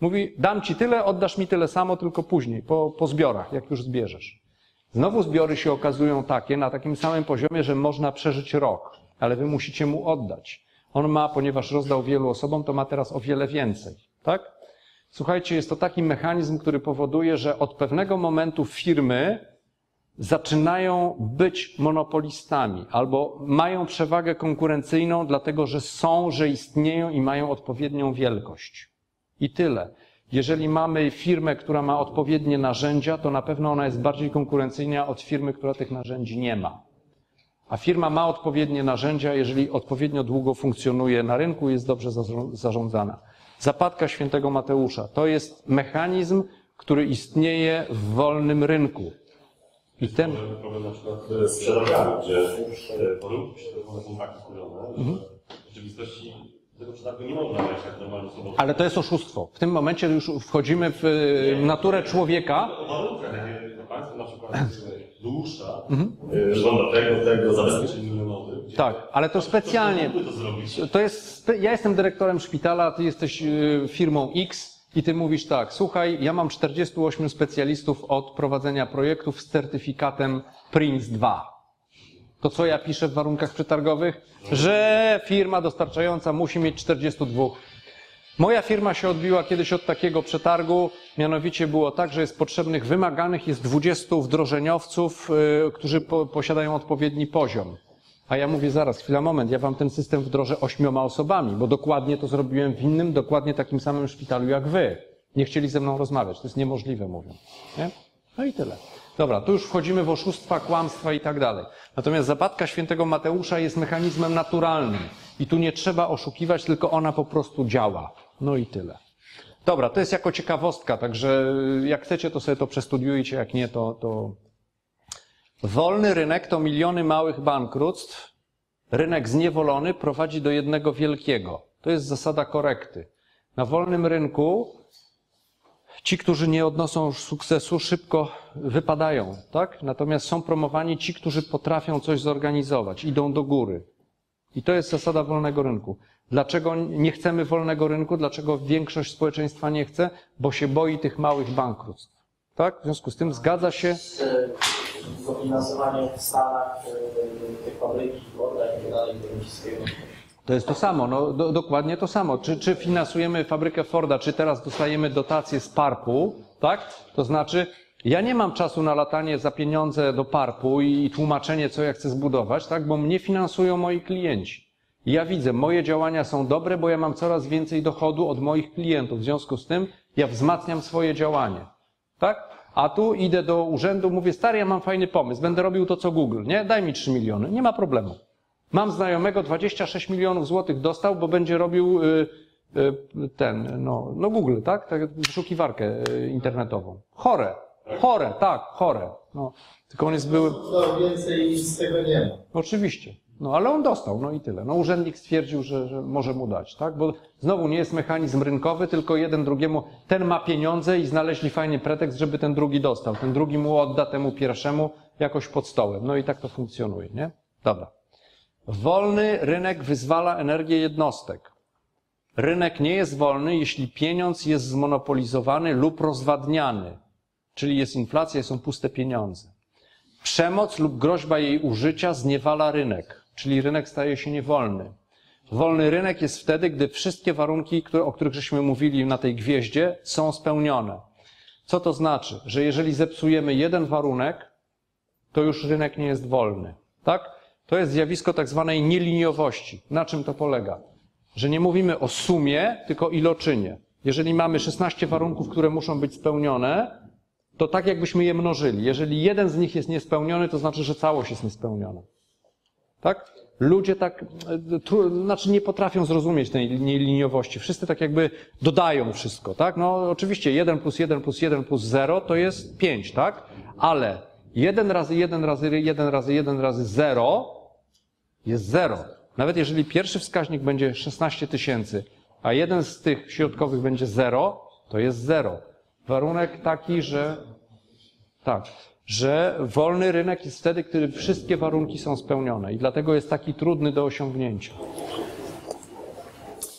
Mówi, dam ci tyle, oddasz mi tyle samo, tylko później, po, po zbiorach, jak już zbierzesz. Znowu zbiory się okazują takie, na takim samym poziomie, że można przeżyć rok, ale wy musicie mu oddać. On ma, ponieważ rozdał wielu osobom, to ma teraz o wiele więcej, tak? Słuchajcie, jest to taki mechanizm, który powoduje, że od pewnego momentu firmy zaczynają być monopolistami albo mają przewagę konkurencyjną, dlatego że są, że istnieją i mają odpowiednią wielkość. I tyle. Jeżeli mamy firmę, która ma odpowiednie narzędzia, to na pewno ona jest bardziej konkurencyjna od firmy, która tych narzędzi nie ma. A firma ma odpowiednie narzędzia, jeżeli odpowiednio długo funkcjonuje na rynku, jest dobrze zarząd- zarządzana. Zapadka świętego Mateusza to jest mechanizm, który istnieje w wolnym rynku. I ten. Problem- na przykład z przetargami, gdzie e, warunki przetargowe są tak ustalone, że w rzeczywistości tego przetargu nie można tak normalnie. Ale to jest oszustwo. W tym momencie już wchodzimy w e, naturę człowieka. O warunkach, jakie państwo na przykład e, dłuższa, e, żąda tego, tego, zabezpieczeń milionowych. Tak, ale to specjalnie. To jest, ja jestem dyrektorem szpitala, ty jesteś y, firmą X i ty mówisz tak, słuchaj, ja mam 48 specjalistów od prowadzenia projektów z certyfikatem PRINCE 2. To co ja piszę w warunkach przetargowych? Że firma dostarczająca musi mieć 42. Moja firma się odbiła kiedyś od takiego przetargu, mianowicie było tak, że jest potrzebnych, wymaganych jest 20 wdrożeniowców, y, którzy po, posiadają odpowiedni poziom. A ja mówię zaraz, chwila, moment, ja wam ten system wdrożę ośmioma osobami, bo dokładnie to zrobiłem w innym, dokładnie takim samym szpitalu jak wy. Nie chcieli ze mną rozmawiać, to jest niemożliwe, mówią. Nie? No i tyle. Dobra, tu już wchodzimy w oszustwa, kłamstwa i tak dalej. Natomiast zapadka świętego Mateusza jest mechanizmem naturalnym i tu nie trzeba oszukiwać, tylko ona po prostu działa. No i tyle. Dobra, to jest jako ciekawostka, także jak chcecie, to sobie to przestudiujcie, jak nie, to, to Wolny rynek to miliony małych bankructw. Rynek zniewolony prowadzi do jednego wielkiego. To jest zasada korekty. Na wolnym rynku ci, którzy nie odnoszą sukcesu, szybko wypadają, tak? Natomiast są promowani ci, którzy potrafią coś zorganizować, idą do góry. I to jest zasada wolnego rynku. Dlaczego nie chcemy wolnego rynku? Dlaczego większość społeczeństwa nie chce? Bo się boi tych małych bankructw. Tak? W związku z tym zgadza się, Z dofinansowaniem w Stanach y, tych fabryki, i tak dalej, tego wszystkiego. To jest to samo, no, do, dokładnie to samo. Czy, czy finansujemy fabrykę Forda, czy teraz dostajemy dotacje z PARP-u, tak? To znaczy, ja nie mam czasu na latanie za pieniądze do PARP-u i, i tłumaczenie, co ja chcę zbudować, tak? Bo mnie finansują moi klienci. I ja widzę, moje działania są dobre, bo ja mam coraz więcej dochodu od moich klientów. W związku z tym ja wzmacniam swoje działanie. Tak? A tu idę do urzędu, mówię, stary, ja mam fajny pomysł, będę robił to, co Google, nie? Daj mi 3 miliony, nie ma problemu. Mam znajomego, 26 milionów złotych dostał, bo będzie robił y, y, ten, no, no Google, tak? tak? Wyszukiwarkę y, internetową. Chore. Chore, tak, chore. No, tylko on jest były... No więcej nic z tego nie ma. Oczywiście. No ale on dostał, no i tyle. No urzędnik stwierdził, że, że może mu dać, tak? Bo znowu nie jest mechanizm rynkowy, tylko jeden drugiemu, ten ma pieniądze i znaleźli fajny pretekst, żeby ten drugi dostał. Ten drugi mu odda temu pierwszemu jakoś pod stołem. No i tak to funkcjonuje, nie? Dobra. Wolny rynek wyzwala energię jednostek. Rynek nie jest wolny, jeśli pieniądz jest zmonopolizowany lub rozwadniany. Czyli jest inflacja, są puste pieniądze. Przemoc lub groźba jej użycia zniewala rynek, czyli rynek staje się niewolny. Wolny rynek jest wtedy, gdy wszystkie warunki, o których żeśmy mówili na tej gwieździe, są spełnione. Co to znaczy? Że jeżeli zepsujemy jeden warunek, to już rynek nie jest wolny. Tak? To jest zjawisko tak zwanej nieliniowości. Na czym to polega? Że nie mówimy o sumie, tylko iloczynie. Jeżeli mamy 16 warunków, które muszą być spełnione, to tak jakbyśmy je mnożyli. Jeżeli jeden z nich jest niespełniony, to znaczy, że całość jest niespełniona. Tak? Ludzie tak, e, tru, znaczy nie potrafią zrozumieć tej nieliniowości. Wszyscy tak jakby dodają wszystko, tak? No oczywiście 1 plus 1 plus 1 plus 0 to jest 5, tak? Ale 1 razy 1 razy 1 razy 1 razy 0 jest 0. Nawet jeżeli pierwszy wskaźnik będzie 16 tysięcy, a jeden z tych środkowych będzie 0, to jest 0. Warunek taki, że tak, że wolny rynek jest wtedy, kiedy wszystkie warunki są spełnione i dlatego jest taki trudny do osiągnięcia.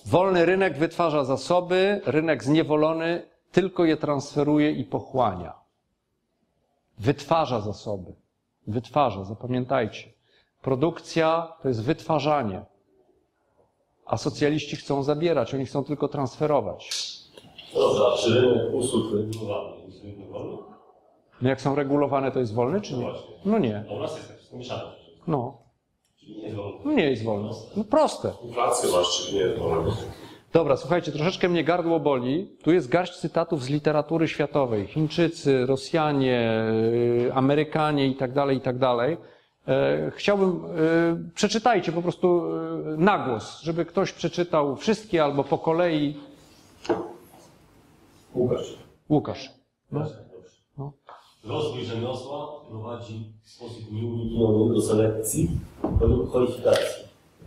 Wolny rynek wytwarza zasoby, rynek zniewolony tylko je transferuje i pochłania. Wytwarza zasoby. Wytwarza, zapamiętajcie. Produkcja to jest wytwarzanie. A socjaliści chcą zabierać, oni chcą tylko transferować. Dobrze, a czy rynek usług regulowany jest wolnym? No jak są regulowane, to jest wolny, czy nie? właśnie. No nie. A u nas jest tak mieszane. No. Czyli nie jest wolny. No nie jest wolny. No proste. Inflację masz, czyli nie jest wolny. Dobra, słuchajcie, troszeczkę mnie gardło boli. Tu jest garść cytatów z literatury światowej. Chińczycy, Rosjanie, yy, Amerykanie i tak dalej, i tak dalej. E, Chciałbym, e, przeczytajcie po prostu e, na głos, żeby ktoś przeczytał wszystkie albo po kolei. Łukasz. Łukasz. No. No. Rozwój rzemiosła prowadzi w sposób nieunikniony do selekcji według kwalifikacji,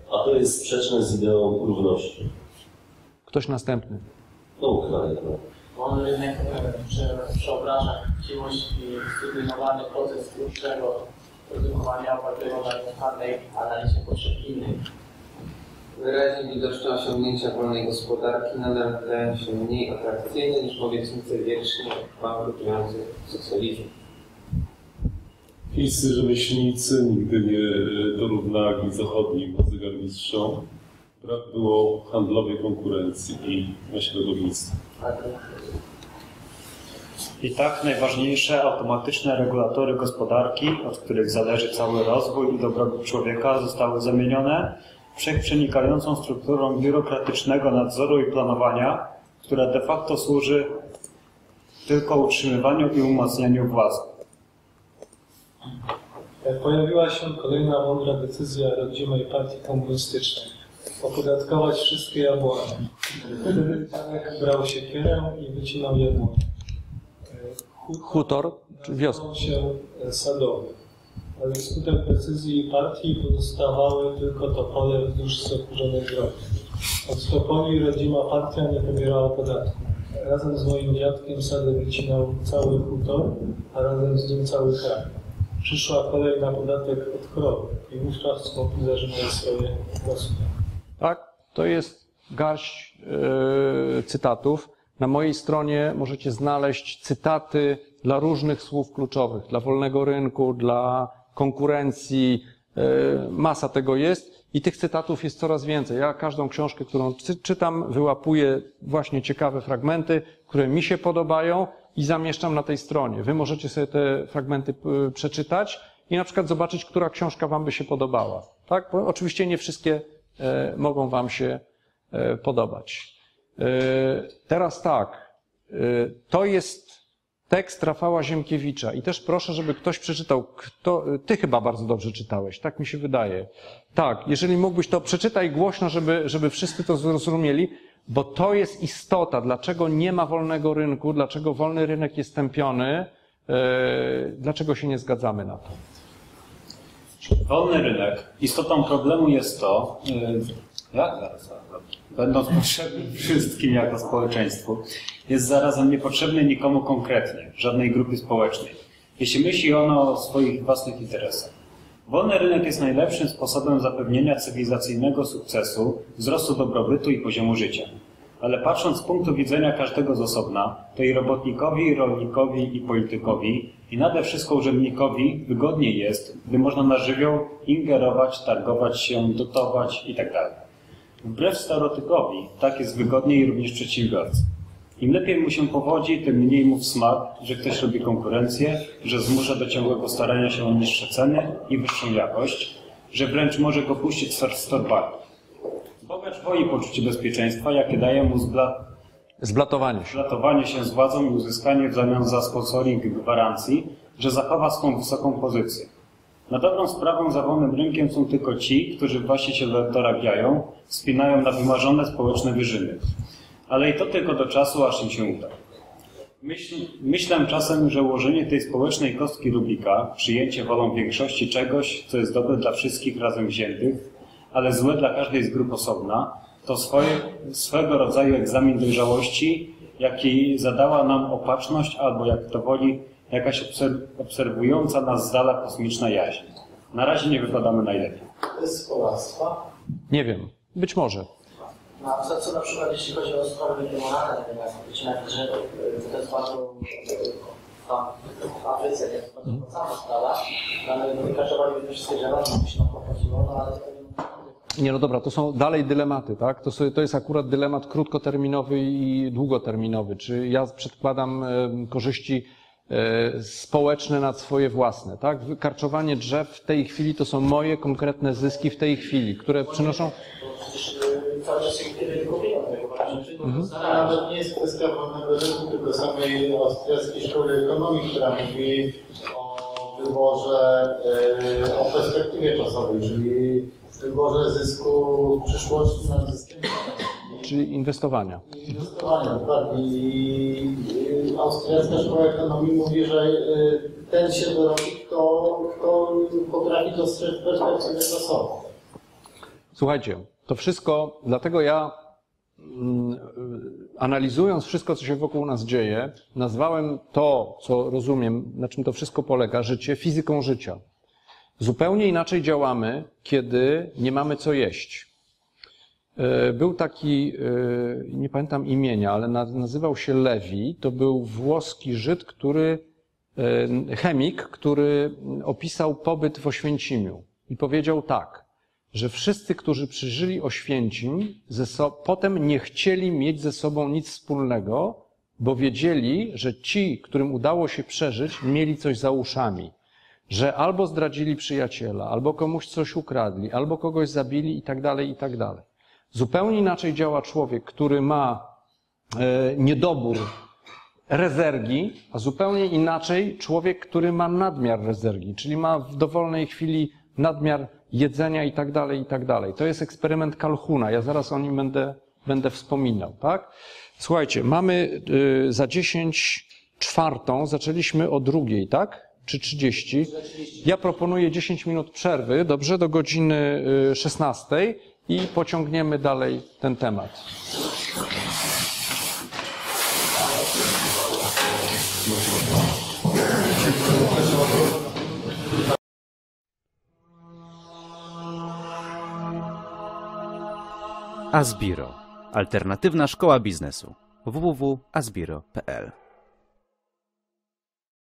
a to jest sprzeczne z ideą równości. Ktoś następny. No, kraje, no. Wolny rynek prze, przeobraża chciwość i proces twórczego produkowania nieustannej analizie potrzeb innych. Wyraźnie widoczne osiągnięcia wolnej gospodarki nadal wydają się mniej atrakcyjne niż obietnice wiecznie bankrutujący socjalizmu. Chińscy rzemieślnicy nigdy nie dorównali zachodnim zegarmistrzom. Brak było handlowej konkurencji i na środowisku. I tak najważniejsze automatyczne regulatory gospodarki, od których zależy cały rozwój i dobrobyt człowieka, zostały zamienione wszechprzenikającą strukturą biurokratycznego nadzoru i planowania, która de facto służy tylko utrzymywaniu i umacnianiu władzy. Pojawiła się kolejna mądra decyzja rodzimej partii komunistycznej. Opodatkować wszystkie jabłoni. Wtedy Janek brał siekierę i wycinał jabłoni. Hutor czy wiosna? Się sadowy. Ale wskutek decyzji partii pozostawały tylko topole wzdłuż zakurzonej drogi. Od topoli rodzima partia nie pobierała podatku. Razem z moim dziadkiem Sadek wycinał cały hutor, a razem z nim cały kraj. Przyszła kolej na podatek od krowy i wówczas smoki zażynały swoje głosy. Tak? To jest garść e, cytatów. Na mojej stronie możecie znaleźć cytaty dla różnych słów kluczowych, dla wolnego rynku, dla konkurencji. E, masa tego jest i tych cytatów jest coraz więcej. Ja każdą książkę, którą czy- czytam, wyłapuję właśnie ciekawe fragmenty, które mi się podobają i zamieszczam na tej stronie. Wy możecie sobie te fragmenty przeczytać i na przykład zobaczyć, która książka Wam by się podobała. Tak? Bo oczywiście nie wszystkie e, mogą Wam się e, podobać. E, Teraz tak, e, to jest tekst Rafała Ziemkiewicza i też proszę, żeby ktoś przeczytał. Kto, ty chyba bardzo dobrze czytałeś, tak mi się wydaje. Tak, jeżeli mógłbyś to przeczytaj głośno, żeby, żeby wszyscy to zrozumieli, bo to jest istota, dlaczego nie ma wolnego rynku, dlaczego wolny rynek jest tępiony, dlaczego się nie zgadzamy na to. Wolny rynek. Istotą problemu jest to, ja zaraz, zaraz, będąc potrzebny wszystkim jako społeczeństwu, jest zarazem niepotrzebny nikomu konkretnie, żadnej grupy społecznej, jeśli myśli ono o swoich własnych interesach. Wolny rynek jest najlepszym sposobem zapewnienia cywilizacyjnego sukcesu, wzrostu dobrobytu i poziomu życia. Ale patrząc z punktu widzenia każdego z osobna, to i robotnikowi, i rolnikowi, i politykowi, i nade wszystko urzędnikowi wygodniej jest, gdy można na żywioł ingerować, targować się, dotować itd. Wbrew stereotypowi, tak jest wygodniej również przedsiębiorcy. Im lepiej mu się powodzi, tym mniej mu w smak, że ktoś robi konkurencję, że zmusza do ciągłego starania się o niższe ceny i wyższą jakość, że wręcz może go puścić z torbami. Bogacz woli poczucie bezpieczeństwa, jakie daje mu zbla... Zblatowanie zblatowanie się z władzą i uzyskanie w zamian za sponsoring gwarancji, że zachowa swą wysoką pozycję. Na dobrą sprawę za wolnym rynkiem są tylko ci, którzy właśnie się dorabiają, spinają na wymarzone społeczne wyżyny. Ale i to tylko do czasu, aż im się uda. Myśl, myślę czasem, że ułożenie tej społecznej kostki Rubika, przyjęcie wolą większości czegoś, co jest dobre dla wszystkich razem wziętych, ale złe dla każdej z grup osobna, to swoje, swego rodzaju egzamin dojrzałości, jaki zadała nam opatrzność, albo jak to woli, jakaś obserwująca nas z dala kosmiczna jaźń. Na razie nie wypadamy najlepiej. To jest szkolarstwa? Nie wiem. Być może. No, co, co na przykład jeśli chodzi o sprawy limonada, tak jak wycinania drzew, to jest bardzo tam w Afryce, to jest bardzo sama sprawa, ale no, wszystkie drzewa, to się nam pochodziło, no ale Nie, no dobra, to są dalej dylematy, tak? To, sobie, to jest akurat dylemat krótkoterminowy i długoterminowy. Czy ja przedkładam e, korzyści społeczne nad swoje własne, tak? Karczowanie drzew w tej chwili to są moje konkretne zyski w tej chwili, które przynoszą przecież cały czas się Mhm. To nawet nie jest kwestia wolnego rynku, tylko samej austriackiej szkoły ekonomii, która mówi o wyborze, e, o perspektywie czasowej, czyli wyborze zysku w przyszłości nad zyskiem. Czyli inwestowania. Inwestowania, dokładnie. I austriacka szkoła ekonomii mówi, że e, ten się dorobi, kto, kto potrafi dostrzec perspektywę czasową. Słuchajcie, to wszystko, dlatego ja mm, analizując wszystko, co się wokół nas dzieje, nazwałem to, co rozumiem, na czym to wszystko polega, życie, fizyką życia. Zupełnie inaczej działamy, kiedy nie mamy co jeść. E, Był taki, e, nie pamiętam imienia, ale na- nazywał się Lewi. To był włoski Żyd, który, e, chemik, który opisał pobyt w Oświęcimiu. I powiedział tak, że wszyscy, którzy przeżyli Oświęcim, so- potem nie chcieli mieć ze sobą nic wspólnego, bo wiedzieli, że ci, którym udało się przeżyć, mieli coś za uszami. Że albo zdradzili przyjaciela, albo komuś coś ukradli, albo kogoś zabili i tak dalej, i tak dalej. Zupełnie inaczej działa człowiek, który ma e, niedobór rezergi, a zupełnie inaczej człowiek, który ma nadmiar rezergi, czyli ma w dowolnej chwili nadmiar jedzenia i tak dalej, i tak dalej. To jest eksperyment Kalhuna. Ja zaraz o nim będę, będę wspominał, tak? Słuchajcie, mamy y, za 10 czwartą, zaczęliśmy o drugiej, tak? Czy 30? Ja proponuję 10 minut przerwy, dobrze, do godziny y, 16 i pociągniemy dalej ten temat. Asbiro. Alternatywna szkoła biznesu. www.asbiro.pl